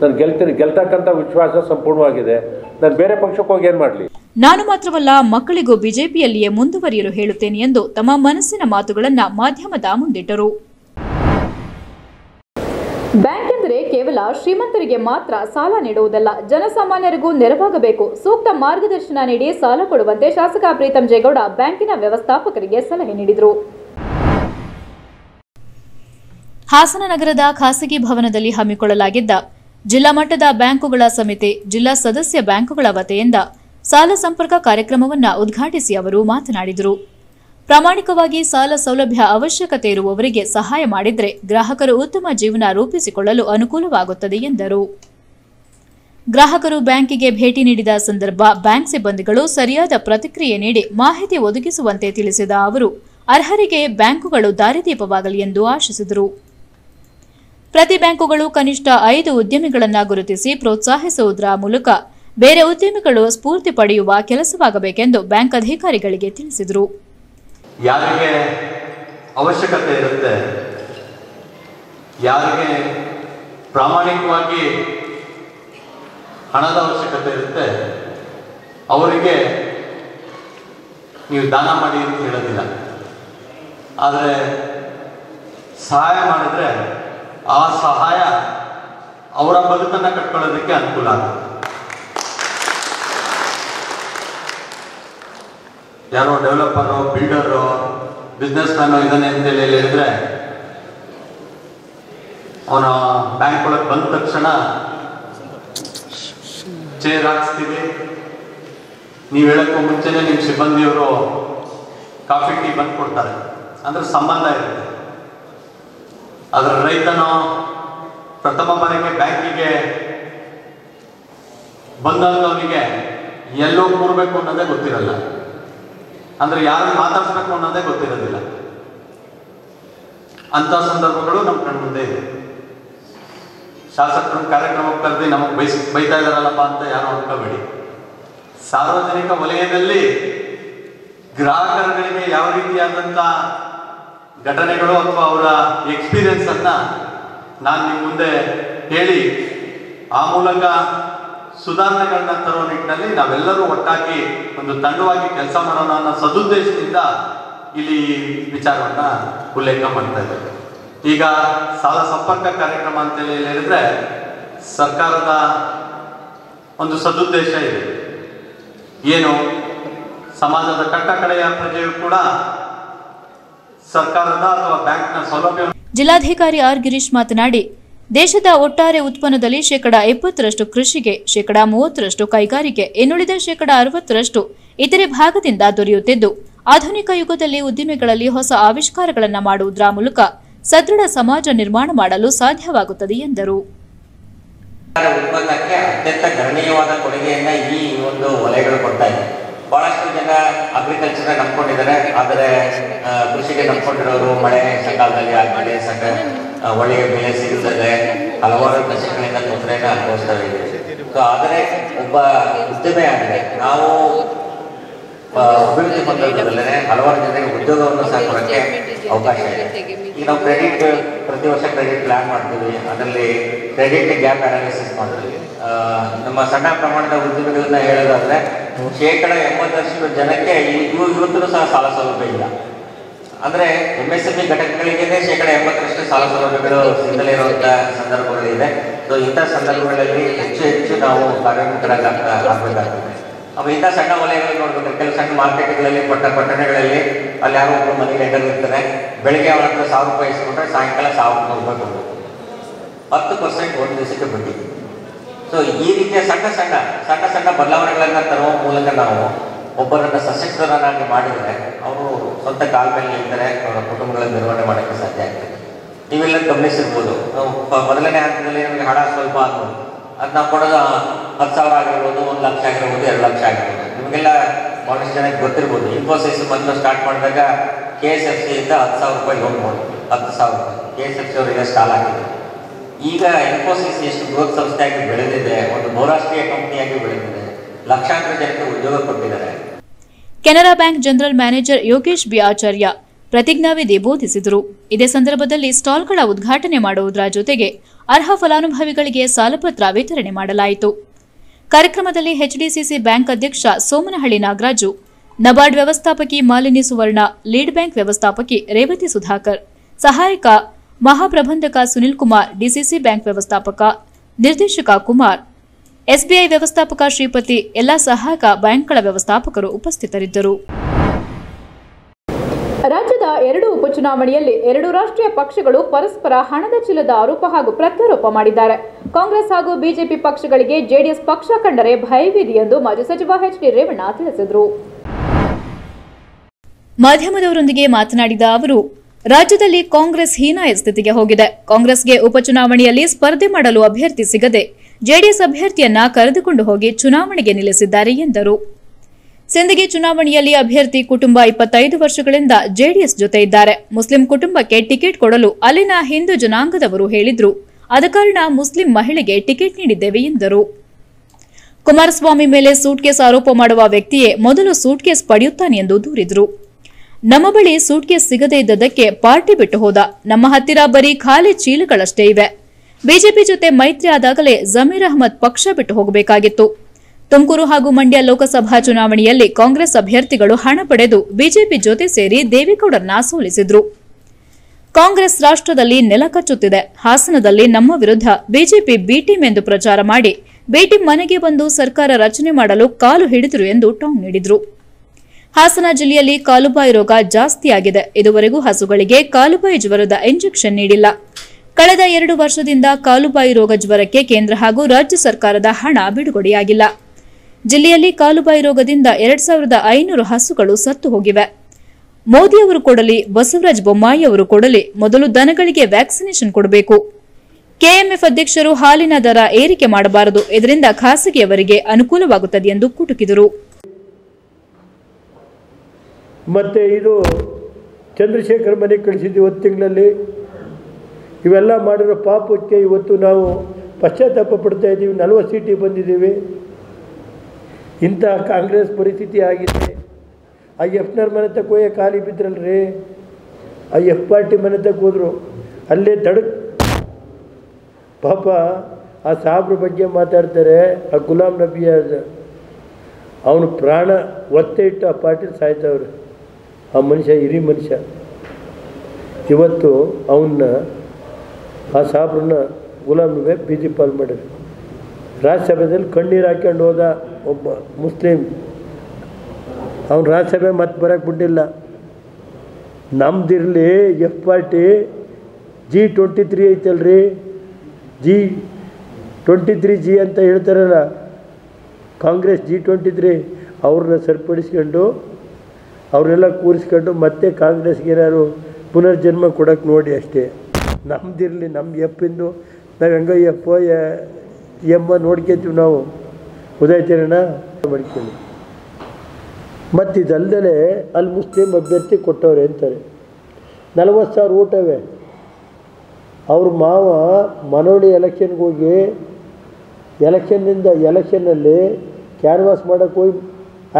Speaker 2: ನಾನು ಗೆಲ್ತೀನಿ ಗೆಲ್ತಕ್ಕಂಥ ವಿಶ್ವಾಸ ಸಂಪೂರ್ಣವಾಗಿದೆ ನಾನು ಬೇರೆ ಪಕ್ಷಕ್ಕೆ ಹೋಗಿ ಏನು ಮಾಡಲಿ
Speaker 1: ನಾನು ಮಾತ್ರವಲ್ಲ ಮಕ್ಕಳಿಗೂ ಬಿಜೆಪಿಯಲ್ಲಿಯೇ ಮುಂದುವರಿಯಲು ಹೇಳುತ್ತೇನೆ ಎಂದು ತಮ್ಮ ಮನಸ್ಸಿನ ಮಾತುಗಳನ್ನು ಮಾಧ್ಯಮದ ಮುಂದಿಟ್ಟರು ಅಲ್ಲ ಶ್ರೀಮಂತರಿಗೆ ಮಾತ್ರ ಸಾಲ ನೀಡುವುದಲ್ಲ ಜನಸಾಮಾನ್ಯರಿಗೂ ನೆರವಾಗಬೇಕು ಸೂಕ್ತ ಮಾರ್ಗದರ್ಶನ ನೀಡಿ ಸಾಲ ಕೊಡುವಂತೆ ಶಾಸಕ ಪ್ರೀತಂ ಜೇಗೌಡ ಬ್ಯಾಂಕಿನ ವ್ಯವಸ್ಥಾಪಕರಿಗೆ ಸಲಹೆ ನೀಡಿದರು ಹಾಸನ ನಗರದ ಖಾಸಗಿ ಭವನದಲ್ಲಿ ಹಮ್ಮಿಕೊಳ್ಳಲಾಗಿದ್ದ ಜಿಲ್ಲಾ ಮಟ್ಟದ ಬ್ಯಾಂಕುಗಳ ಸಮಿತಿ ಜಿಲ್ಲಾ ಸದಸ್ಯ ಬ್ಯಾಂಕುಗಳ ವತಿಯಿಂದ ಸಾಲ ಸಂಪರ್ಕ ಕಾರ್ಯಕ್ರಮವನ್ನು ಉದ್ಘಾಟಿಸಿ ಅವರು ಮಾತನಾಡಿದರು ಪ್ರಾಮಾಣಿಕವಾಗಿ ಸಾಲ ಸೌಲಭ್ಯ ಅವಶ್ಯಕತೆ ಇರುವವರಿಗೆ ಸಹಾಯ ಮಾಡಿದರೆ ಗ್ರಾಹಕರು ಉತ್ತಮ ಜೀವನ ರೂಪಿಸಿಕೊಳ್ಳಲು ಅನುಕೂಲವಾಗುತ್ತದೆ ಎಂದರು ಗ್ರಾಹಕರು ಬ್ಯಾಂಕಿಗೆ ಭೇಟಿ ನೀಡಿದ ಸಂದರ್ಭ ಬ್ಯಾಂಕ್ ಸಿಬ್ಬಂದಿಗಳು ಸರಿಯಾದ ಪ್ರತಿಕ್ರಿಯೆ ನೀಡಿ ಮಾಹಿತಿ ಒದಗಿಸುವಂತೆ ತಿಳಿಸಿದ ಅವರು ಅರ್ಹರಿಗೆ ಬ್ಯಾಂಕುಗಳು ದಾರಿದೀಪವಾಗಲಿ ಎಂದು ಆಶಿಸಿದರು ಪ್ರತಿ ಬ್ಯಾಂಕುಗಳು ಕನಿಷ್ಠ ಐದು ಉದ್ಯಮಿಗಳನ್ನು ಗುರುತಿಸಿ ಪ್ರೋತ್ಸಾಹಿಸುವುದರ ಮೂಲಕ ಬೇರೆ ಉದ್ಯಮಿಗಳು ಸ್ಫೂರ್ತಿ ಪಡೆಯುವ ಕೆಲಸವಾಗಬೇಕೆಂದು ಬ್ಯಾಂಕ್ ಅಧಿಕಾರಿಗಳಿಗೆ ತಿಳಿಸಿದರು
Speaker 3: ಯಾರಿಗೆ ಅವಶ್ಯಕತೆ ಇರುತ್ತೆ ಯಾರಿಗೆ ಪ್ರಾಮಾಣಿಕವಾಗಿ ಹಣದ ಅವಶ್ಯಕತೆ ಇರುತ್ತೆ ಅವರಿಗೆ ನೀವು ದಾನ ಮಾಡಿ ಅಂತ ಹೇಳೋದಿಲ್ಲ ಆದರೆ ಸಹಾಯ ಮಾಡಿದ್ರೆ ಆ ಸಹಾಯ ಅವರ ಬದುಕನ್ನು ಕಟ್ಕೊಳ್ಳೋದಕ್ಕೆ ಅನುಕೂಲ ಆಗುತ್ತೆ ಯಾರೋ ಡೆವಲಪರು ಬಿಲ್ಡರು ಬಿಸ್ನೆಸ್ ಮ್ಯಾನ್ ಅಂತ ಹೇಳಿ ಹೇಳಿದ್ರೆ ಅವನ ಬ್ಯಾಂಕ್ ಒಳಗೆ ಬಂದ ತಕ್ಷಣ ಚೇರ್ ಹಾಕ್ಸ್ತೀವಿ ನೀವು ಹೇಳಕ್ಕೂ ಮುಂಚೆನೆ ನಿಮ್ಮ ಸಿಬ್ಬಂದಿಯವರು ಕಾಫಿ ಟೀ ಬಂದು ಕೊಡ್ತಾರೆ ಅಂದ್ರೆ ಸಂಬಂಧ ಇರುತ್ತೆ ಅದರ ರೈತನು ಪ್ರಥಮ ಬಾರಿಗೆ ಬ್ಯಾಂಕಿಗೆ ಬಂದಂತವನಿಗೆ ಎಲ್ಲೋ ಕೂರ್ಬೇಕು ಅನ್ನೋದೇ ಗೊತ್ತಿರಲ್ಲ ಅಂದ್ರೆ ಯಾರು ಮಾತಾಡ್ಸ್ಬೇಕು ಅನ್ನೋದೇ ಗೊತ್ತಿರೋದಿಲ್ಲ ಅಂತ ಸಂದರ್ಭಗಳು ನಮ್ಮ ಮುಂದೆ ಇದೆ ಶಾಸಕರು ಕಾರ್ಯಕ್ರಮಕ್ಕೆ ಕರೆದಿ ನಮಗೆ ಬೈಸಿ ಬೈತಾ ಇದಾರಲ್ಲಪ್ಪ ಅಂತ ಯಾರು ಅನ್ಕೋಬೇಡಿ ಸಾರ್ವಜನಿಕ ವಲಯದಲ್ಲಿ ಗ್ರಾಹಕರುಗಳಿಗೆ ಯಾವ ರೀತಿಯಾದಂತ ಘಟನೆಗಳು ಅಥವಾ ಅವರ ಎಕ್ಸ್ಪೀರಿಯನ್ಸ್ ಅನ್ನ ನಾನು ನಿಮ್ಮ ಮುಂದೆ ಹೇಳಿ ಆ ಮೂಲಕ ಸುಧಾರಣೆಗಳನ್ನ ತರುವ ನಿಟ್ಟಿನಲ್ಲಿ ನಾವೆಲ್ಲರೂ ಒಟ್ಟಾಗಿ ಒಂದು ತಂಡವಾಗಿ ಕೆಲಸ ಮಾಡೋಣ ಅನ್ನೋ ಸದುದ್ದೇಶದಿಂದ ಇಲ್ಲಿ ವಿಚಾರವನ್ನ ಉಲ್ಲೇಖ ಮಾಡ್ತಾ ಇದ್ದೇವೆ ಈಗ ಸಾಲ ಸಂಪರ್ಕ ಕಾರ್ಯಕ್ರಮ ಅಂತ ಹೇಳಿದ್ರೆ ಸರ್ಕಾರದ ಒಂದು ಸದುದ್ದೇಶ ಇದೆ ಏನು ಸಮಾಜದ ಕಟ್ಟಕಡೆಯ ಪ್ರಜೆಯು ಕೂಡ ಸರ್ಕಾರದ ಅಥವಾ ಬ್ಯಾಂಕ್ನ ಸೌಲಭ್ಯ
Speaker 1: ಜಿಲ್ಲಾಧಿಕಾರಿ ಆರ್ ಗಿರೀಶ್ ಮಾತನಾಡಿ ದೇಶದ ಒಟ್ಟಾರೆ ಉತ್ಪನ್ನದಲ್ಲಿ ಶೇಕಡಾ ಎಪ್ಪತ್ತರಷ್ಟು ಕೃಷಿಗೆ ಶೇಕಡಾ ಮೂವತ್ತರಷ್ಟು ಕೈಗಾರಿಕೆ ಇನ್ನುಳಿದ ಶೇಕಡಾ ಅರವತ್ತರಷ್ಟು ಇತರೆ ಭಾಗದಿಂದ ದೊರೆಯುತ್ತಿದ್ದು ಆಧುನಿಕ ಯುಗದಲ್ಲಿ ಉದ್ದಿಮೆಗಳಲ್ಲಿ ಹೊಸ ಆವಿಷ್ಕಾರಗಳನ್ನು ಮಾಡುವುದರ ಮೂಲಕ ಸದೃಢ ಸಮಾಜ ನಿರ್ಮಾಣ ಮಾಡಲು ಸಾಧ್ಯವಾಗುತ್ತದೆ ಎಂದರು ಉತ್ಪನ್ನಕ್ಕೆ ಅತ್ಯಂತ ಗಣನೀಯವಾದ ಕೊಡುಗೆಯನ್ನು ಈ ಒಂದು ವಲಯಗಳು
Speaker 4: ಕೊಡ್ತಾ ಇದೆ ಬಹಳಷ್ಟು ಜನ ಅಗ್ರಿಕಲ್ಚರ್ ನಂಬ್ಕೊಂಡಿದ್ದಾರೆ ಆದರೆ ಕೃಷಿಗೆ ನಂಬ್ಕೊಂಡಿರೋರು ಮಳೆ ಸಕಾಲದಲ್ಲಿ ಮಳೆ ಸಕ ಒಳ್ಳೆಯ ಬೆಲೆ ಸಿಗುತ್ತದೆ ಹಲವಾರು ಕೃಷಿಗಳಿಂದ ತೊಂದರೆಯನ್ನು ಅನುಭವಿಸ್ತಾ ಇದೆ ಸೊ ಆದರೆ ಒಬ್ಬ ಉದ್ದಿಮೆ ಆಗಿದೆ ನಾವು ಅಭಿವೃದ್ಧಿ ಹೊಂದೋದ್ರಲ್ಲೇ ಹಲವಾರು ಜನರಿಗೆ ಉದ್ಯೋಗವನ್ನು ಸಹ ಕೊಡೋಕ್ಕೆ ಅವಕಾಶ ಇದೆ ಈಗ ನಾವು ಕ್ರೆಡಿಟ್ ಪ್ರತಿ ವರ್ಷ ಕ್ರೆಡಿಟ್ ಪ್ಲಾನ್ ಮಾಡ್ತೀವಿ ಅದರಲ್ಲಿ ಕ್ರೆಡಿಟ್ ಗ್ಯಾಪ್ ಅನಾಲಿಸಿಸ್ ಮಾಡ್ತೀವಿ ನಮ್ಮ ಸಣ್ಣ ಪ್ರಮಾಣದ ಉದ್ಯಮಿಗಳನ್ನ ಹೇಳೋದಾದ್ರೆ ಶೇಕಡ ಎಂಬತ್ತರಷ್ಟು ಜನಕ್ಕೆ ಇವತ್ತು ಸಹ ಸಾಲ ಸೌಲಭ್ಯ ಇಲ್ಲ ಅಂದ್ರೆ M S M E e ಘಟಕಗಳಿಗೆ ಶೇಕಡ ಎಂಬತ್ತರಷ್ಟು ಸಾಲ ಸೌಲಭ್ಯಗಳು ಸಿಗದೇ ಇರುವಂತಹ ಸಂದರ್ಭಗಳಿದೆ ಸೊ ಇಂಥ ಸಂದರ್ಭಗಳಲ್ಲಿ ಹೆಚ್ಚು ಹೆಚ್ಚು ನಾವು ಕಾರ್ಯಮುಖರಾಗಬೇಕಾಗ್ತದೆ ಅವು ಇಂಥ ಸಣ್ಣ ವಲಯಗಳಲ್ಲಿ ನೋಡ್ಬೇಕು ಕೆಲವು ಸಣ್ಣ ಮಾರ್ಕೆಟ್ಗಳಲ್ಲಿ ಪಟ್ಟ ಪಟ್ಟಣಗಳಲ್ಲಿ ಅಲ್ಲಿ ಯಾರೋ ಒಬ್ಬರು ಮನೆ ಲೆಟರ್ ಇರ್ತಾರೆ ಬೆಳಿಗ್ಗೆ ಅವರ ಹತ್ರ ಸಾವಿರ ರೂಪಾಯಿ ಇಸ್ಕೊಂಡ್ರೆ ಸಾಯಂಕಾಲ ಸಾವಿರ ರೂಪಾಯಿ ಕೊಡಬೇಕು ಹತ್ತು ಪರ್ಸೆಂಟ್ ಒಂದು ದಿವಸಕ್ಕೆ ಬಡ್ಡಿ ಸೊ ಈ ರೀತಿಯ ಸಣ್ಣ ಸಣ್ಣ ಸಣ್ಣ ಸಣ್ಣ ಬದಲಾವಣೆಗಳನ್ನು ತರುವ ಮೂಲಕ ನಾವು ಒಬ್ಬರನ್ನು ಸಶಕ್ತರನ್ನಾಗಿ ಮಾಡಿದರೆ ಅವರು ಸ್ವಂತ ಕಾಲ ಮೇಲೆ ನಿಲ್ತಾರೆ ಅವರ ಕುಟುಂಬಗಳ ನಿರ್ವಹಣೆ ಮಾಡೋಕ್ಕೆ ಸಾಧ್ಯ ಆಗ್ತದೆ ನೀವೆಲ್ಲ ಗಮನಿಸಿರ್ಬೋದು ಮೊದಲನೇ ಹಂತದಲ್ಲಿ ನಮಗೆ ಹಣ ಸ್ವಲ್ಪ ಆಗ್ಬೋದು ಅದನ್ನ ಕೊಡೋದು ಹತ್ತು ಸಾವಿರ ಆಗಿರ್ಬೋದು ಒಂದು ಲಕ್ಷ ಆಗಿರ್ಬೋದು ಎರಡು ಲಕ್ಷ ಆಗಿರ್ಬೋದು ನಿಮಗೆಲ್ಲ ಬಹಳಷ್ಟು ಜನಕ್ಕೆ ಗೊತ್ತಿರ್ಬೋದು ಇನ್ಫೋಸಿಸ್ ಮೊದಲು ಸ್ಟಾರ್ಟ್ ಮಾಡಿದಾಗ ಕೆ ಎಸ್ ಎಫ್ ಸಿಯಿಂದ ಹತ್ತು ಸಾವಿರ ರೂಪಾಯಿ ಲೋನ್ ಹತ್ತು ಸಾವಿರ ಕೆ ಎಸ್ ಎಫ್ ಸಿ ಅವರಿಗೆ ಸ್ಟಾಲ್ ಆಗಿದೆ ಈಗ ಇನ್ಫೋಸಿಸ್ ಎಷ್ಟು ಬೃಹತ್ ಸಂಸ್ಥೆಯಾಗಿ ಬೆಳೆದಿದೆ ಒಂದು ಬಹುರಾಷ್ಟ್ರೀಯ ಕಂಪನಿಯಾಗಿ ಬೆಳೆದಿದೆ ಲಕ್ಷಾಂತರ ಜನಕ್ಕೆ ಉದ್ಯೋಗ ಕೊಟ್ಟಿದ್ದಾರೆ
Speaker 1: Canara bank general manager Yogesh B Acharya ಪ್ರತಿಜ್ಞಾವಿಧಿ ಬೋಧಿಸಿದರು ಇದೇ ಸಂದರ್ಭದಲ್ಲಿ ಸ್ಟಾಲ್ಗಳ ಉದ್ಘಾಟನೆ ಮಾಡುವುದರ ಜೊತೆಗೆ ಅರ್ಹ ಫಲಾನುಭವಿಗಳಿಗೆ ಸಾಲಪತ್ರ ವಿತರಣೆ ಮಾಡಲಾಯಿತು ಕಾರ್ಯಕ್ರಮದಲ್ಲಿ ಎಚ್ಡಿಸಿಸಿ ಬ್ಯಾಂಕ್ ಅಧ್ಯಕ್ಷ ಸೋಮನಹಳ್ಳಿ ನಾಗರಾಜು ನಬಾರ್ಡ್ ವ್ಯವಸ್ಥಾಪಕಿ ಮಾಲಿನಿ ಸುವರ್ಣ ಲೀಡ್ ಬ್ಯಾಂಕ್ ವ್ಯವಸ್ಥಾಪಕಿ ರೇವತಿ ಸುಧಾಕರ್ ಸಹಾಯಕ ಮಹಾಪ್ರಬಂಧಕ ಸುನಿಲ್ ಕುಮಾರ್ ಡಿಸಿಸಿ ಬ್ಯಾಂಕ್ ವ್ಯವಸ್ಥಾಪಕ ನಿರ್ದೇಶಕ ಕುಮಾರ್ ಎಸ್ಬಿಐ ವ್ಯವಸ್ಥಾಪಕ ಶ್ರೀಪತಿ ಎಲ್ಲಾ ಸಹಾಯಕ ಬ್ಯಾಂಕ್ಗಳ ವ್ಯವಸ್ಥಾಪಕರು ಉಪಸ್ಥಿತರಿದ್ದರು ರಾಜ್ಯದ ಎರಡು ಉಪಚುನಾವಣೆಯಲ್ಲಿ ಎರಡು ರಾಷ್ಟ್ರೀಯ ಪಕ್ಷಗಳು ಪರಸ್ಪರ ಹಣದ ಚೀಲದ ಆರೋಪ ಹಾಗೂ ಪ್ರತ್ಯಾರೋಪ ಮಾಡಿದ್ದಾರೆ ಕಾಂಗ್ರೆಸ್ ಹಾಗೂ ಬಿಜೆಪಿ ಪಕ್ಷಗಳಿಗೆ ಜೆಡಿಎಸ್ ಪಕ್ಷ ಕಂಡರೆ ಭಯವಿದೆ ಎಂದು ಮಾಜಿ ಸಚಿವ ಎಚ್ ಡಿ ರೇವಣ್ಣ ತಿಳಿಸಿದರು ಮಾಧ್ಯಮದವರೊಂದಿಗೆ ಮಾತನಾಡಿದ ಅವರು ರಾಜ್ಯದಲ್ಲಿ ಕಾಂಗ್ರೆಸ್ ಹೀನಾಯ ಸ್ಥಿತಿಗೆ ಹೋಗಿದೆ ಕಾಂಗ್ರೆಸ್ಗೆ ಉಪಚುನಾವಣೆಯಲ್ಲಿ ಸ್ಪರ್ಧೆ ಮಾಡಲು ಅಭ್ಯರ್ಥಿ ಸಿಗದೆ ಜೆಡಿಎಸ್ ಅಭ್ಯರ್ಥಿಯನ್ನ ಕರೆದುಕೊಂಡು ಹೋಗಿ ಚುನಾವಣೆಗೆ ನಿಲ್ಲಿಸಿದ್ದಾರೆ ಎಂದರು ಸಿಂದಗಿ ಚುನಾವಣೆಯಲ್ಲಿ ಅಭ್ಯರ್ಥಿ ಕುಟುಂಬ ಇಪ್ಪತ್ತೈದು ವರ್ಷಗಳಿಂದ ಜೆಡಿಎಸ್ ಜೊತೆ ಇದ್ದಾರೆ ಮುಸ್ಲಿಂ ಕುಟುಂಬಕ್ಕೆ ಟಿಕೆಟ್ ಕೊಡಲು ಅಲ್ಲಿನ ಹಿಂದೂ ಜನಾಂಗದವರು ಹೇಳಿದ್ರು ಆದ ಕಾರಣ ಮುಸ್ಲಿಂ ಮಹಿಳೆಗೆ ಟಿಕೆಟ್ ನೀಡಿದ್ದೇವೆ ಎಂದರು ಕುಮಾರಸ್ವಾಮಿ ಮೇಲೆ ಕೇಸ್ ಆರೋಪ ಮಾಡುವ ವ್ಯಕ್ತಿಯೇ ಮೊದಲು ಸೂಟ್ಕೇಸ್ ಪಡೆಯುತ್ತಾನೆ ಎಂದು ದೂರಿದ್ರು ನಮ್ಮ ಬಳಿ ಸೂಟ್ಕೇಸ್ ಸಿಗದೇ ಇದ್ದದಕ್ಕೆ ಪಾರ್ಟಿ ಬಿಟ್ಟು ಹೋದ ನಮ್ಮ ಹತ್ತಿರ ಬರೀ ಖಾಲಿ ಚೀಲಗಳಷ್ಟೇ ಇವೆ ಬಿಜೆಪಿ ಜೊತೆ ಮೈತ್ರಿ ಆದಾಗಲೇ ಜಮೀರ್ ಅಹಮದ್ ಪಕ್ಷ ಬಿಟ್ಟು ಹೋಗಬೇಕಾಗಿತ್ತು ತುಮಕೂರು ಹಾಗೂ ಮಂಡ್ಯ ಲೋಕಸಭಾ ಚುನಾವಣೆಯಲ್ಲಿ ಕಾಂಗ್ರೆಸ್ ಅಭ್ಯರ್ಥಿಗಳು ಹಣ ಪಡೆದು ಬಿಜೆಪಿ ಜೊತೆ ಸೇರಿ ದೇವೇಗೌಡರನ್ನ ಸೋಲಿಸಿದ್ರು ಕಾಂಗ್ರೆಸ್ ರಾಷ್ಟ್ರದಲ್ಲಿ ನೆಲಕಚ್ಚುತ್ತಿದೆ ಹಾಸನದಲ್ಲಿ ನಮ್ಮ ವಿರುದ್ಧ ಬಿಜೆಪಿ ಬಿಟಿಂ ಎಂದು ಪ್ರಚಾರ ಮಾಡಿ ಬಿಟಿಂ ಮನೆಗೆ ಬಂದು ಸರ್ಕಾರ ರಚನೆ ಮಾಡಲು ಕಾಲು ಹಿಡಿದರು ಎಂದು ಟಾಂಗ್ ನೀಡಿದರು ಹಾಸನ ಜಿಲ್ಲೆಯಲ್ಲಿ ಕಾಲುಬಾಯಿ ರೋಗ ಜಾಸ್ತಿಯಾಗಿದೆ ಇದುವರೆಗೂ ಹಸುಗಳಿಗೆ ಕಾಲುಬಾಯಿ ಜ್ವರದ ಇಂಜೆಕ್ಷನ್ ನೀಡಿಲ್ಲ ಕಳೆದ ಎರಡು ವರ್ಷದಿಂದ ಕಾಲುಬಾಯಿ ರೋಗ ಜ್ವರಕ್ಕೆ ಕೇಂದ್ರ ಹಾಗೂ ರಾಜ್ಯ ಸರ್ಕಾರದ ಹಣ ಬಿಡುಗಡೆಯಾಗಿಲ್ಲ ಜಿಲ್ಲೆಯಲ್ಲಿ ಕಾಲುಬಾಯಿ ರೋಗದಿಂದ ಎರಡ್ ಸಾವಿರದ ಐನೂರು ಹಸುಗಳು ಸತ್ತು ಹೋಗಿವೆ ಮೋದಿ ಅವರು ಕೊಡಲಿ ಬಸವರಾಜ ಬೊಮ್ಮಾಯಿ ಅವರು ಕೊಡಲಿ ಮೊದಲು ದನಗಳಿಗೆ ವ್ಯಾಕ್ಸಿನೇಷನ್ ಕೊಡಬೇಕು ಕೆಎಂಎಫ್ ಅಧ್ಯಕ್ಷರು ಹಾಲಿನ ದರ ಏರಿಕೆ ಮಾಡಬಾರದು ಇದರಿಂದ ಖಾಸಗಿಯವರಿಗೆ ಅನುಕೂಲವಾಗುತ್ತದೆ ಎಂದು ಕುಟುಕಿದರು
Speaker 6: ಮತ್ತೆ ಇದು ಚಂದ್ರಶೇಖರ್ ಮನೆ ಕಳಿಸಿದ್ದು ಇವತ್ತು ತಿಂಗಳಲ್ಲಿ ಇವೆಲ್ಲ ಮಾಡಿರೋ ಪಾಪಕ್ಕೆ ಇವತ್ತು ನಾವು ಪಶ್ಚಾತ್ತಾಪ ಪಡ್ತಾ ಇದ್ದೀವಿ ನಲ್ವತ್ತು ಸೀಟಿಗೆ ಬಂದಿದ್ದೀವಿ ಇಂಥ ಕಾಂಗ್ರೆಸ್ ಪರಿಸ್ಥಿತಿ ಆಗಿದೆ ಆ ಎಫ್ನರ್ ಮನೆ ತಕ್ಕ ಖಾಲಿ ಖಾಲಿ ರೀ ಆ ಎಫ್ ಪಾರ್ಟಿ ಮನೆ ತಕ್ಕ ಹೋದರು ಅಲ್ಲೇ ದಡಕ್ ಪಾಪ ಆ ಸಾಬ್ರ ಬಗ್ಗೆ ಮಾತಾಡ್ತಾರೆ ಆ ನಬಿ ನಬಿಯ ಅವನು ಪ್ರಾಣ ಒತ್ತೆ ಇಟ್ಟು ಆ ಪಾರ್ಟಿ ಸಾಯ್ತವ್ರೆ ಆ ಮನುಷ್ಯ ಹಿರಿ ಮನುಷ್ಯ ಇವತ್ತು ಅವನ್ನ ಆ ಸಾಬ್ರನ್ನ ಗುಲಾಮ್ ನಬಿ ಬಿ ಪಾಲ್ ಮಾಡಿದ್ರು ರಾಜ್ಯಸಭೆಯಲ್ಲಿ ಕಣ್ಣೀರು ಹಾಕ್ಕೊಂಡು ಹೋದ ಒಬ್ಬ ಮುಸ್ಲಿಂ ಅವನು ರಾಜ್ಯಸಭೆ ಮತ್ತೆ ಬರೋಕ್ಕೆ ಬಿಟ್ಟಿಲ್ಲ ನಮ್ದಿರಲಿ F party G twenty three ಐತಲ್ರಿ ಜಿ ಟ್ವೆಂಟಿ ತ್ರೀ ಜಿ ಅಂತ ಹೇಳ್ತಾರಲ್ಲ ಕಾಂಗ್ರೆಸ್ ಜಿ ಟ್ವೆಂಟಿ ತ್ರೀ ಅವ್ರನ್ನ ಸರಿಪಡಿಸ್ಕೊಂಡು ಅವರೆಲ್ಲ ಕೂರಿಸ್ಕೊಂಡು ಮತ್ತೆ ಕಾಂಗ್ರೆಸ್ಗೆ ಏನಾದ್ರು ಪುನರ್ಜನ್ಮ ಕೊಡೋಕ್ಕೆ ನೋಡಿ ಅಷ್ಟೇ ನಮ್ದಿರಲಿ ನಮ್ಮ ಎಫ್ ಇಂದು ನಾವು ಹೆಂಗೋ ಎಫ್ ಎಂಬ ನೋಡ್ಕೊತೀವಿ ನಾವು ಚರಣ ಮಡಿಕೇಳಿ ಮತ್ತು ಇದಲ್ದಲೇ ಅಲ್ಲಿ ಮುಸ್ಲಿಂ ಅಭ್ಯರ್ಥಿ ಕೊಟ್ಟವ್ರೆ ಅಂತಾರೆ ನಲವತ್ತು ಸಾವಿರ ಊಟವೇ ಅವ್ರ ಮಾವ ಮನೋಳಿ ಎಲೆಕ್ಷನ್ಗೆ ಹೋಗಿ ಎಲೆಕ್ಷನ್ನಿಂದ ಎಲೆಕ್ಷನಲ್ಲಿ ಕ್ಯಾನ್ವಾಸ್ ಮಾಡೋಕ್ಕೆ ಹೋಗಿ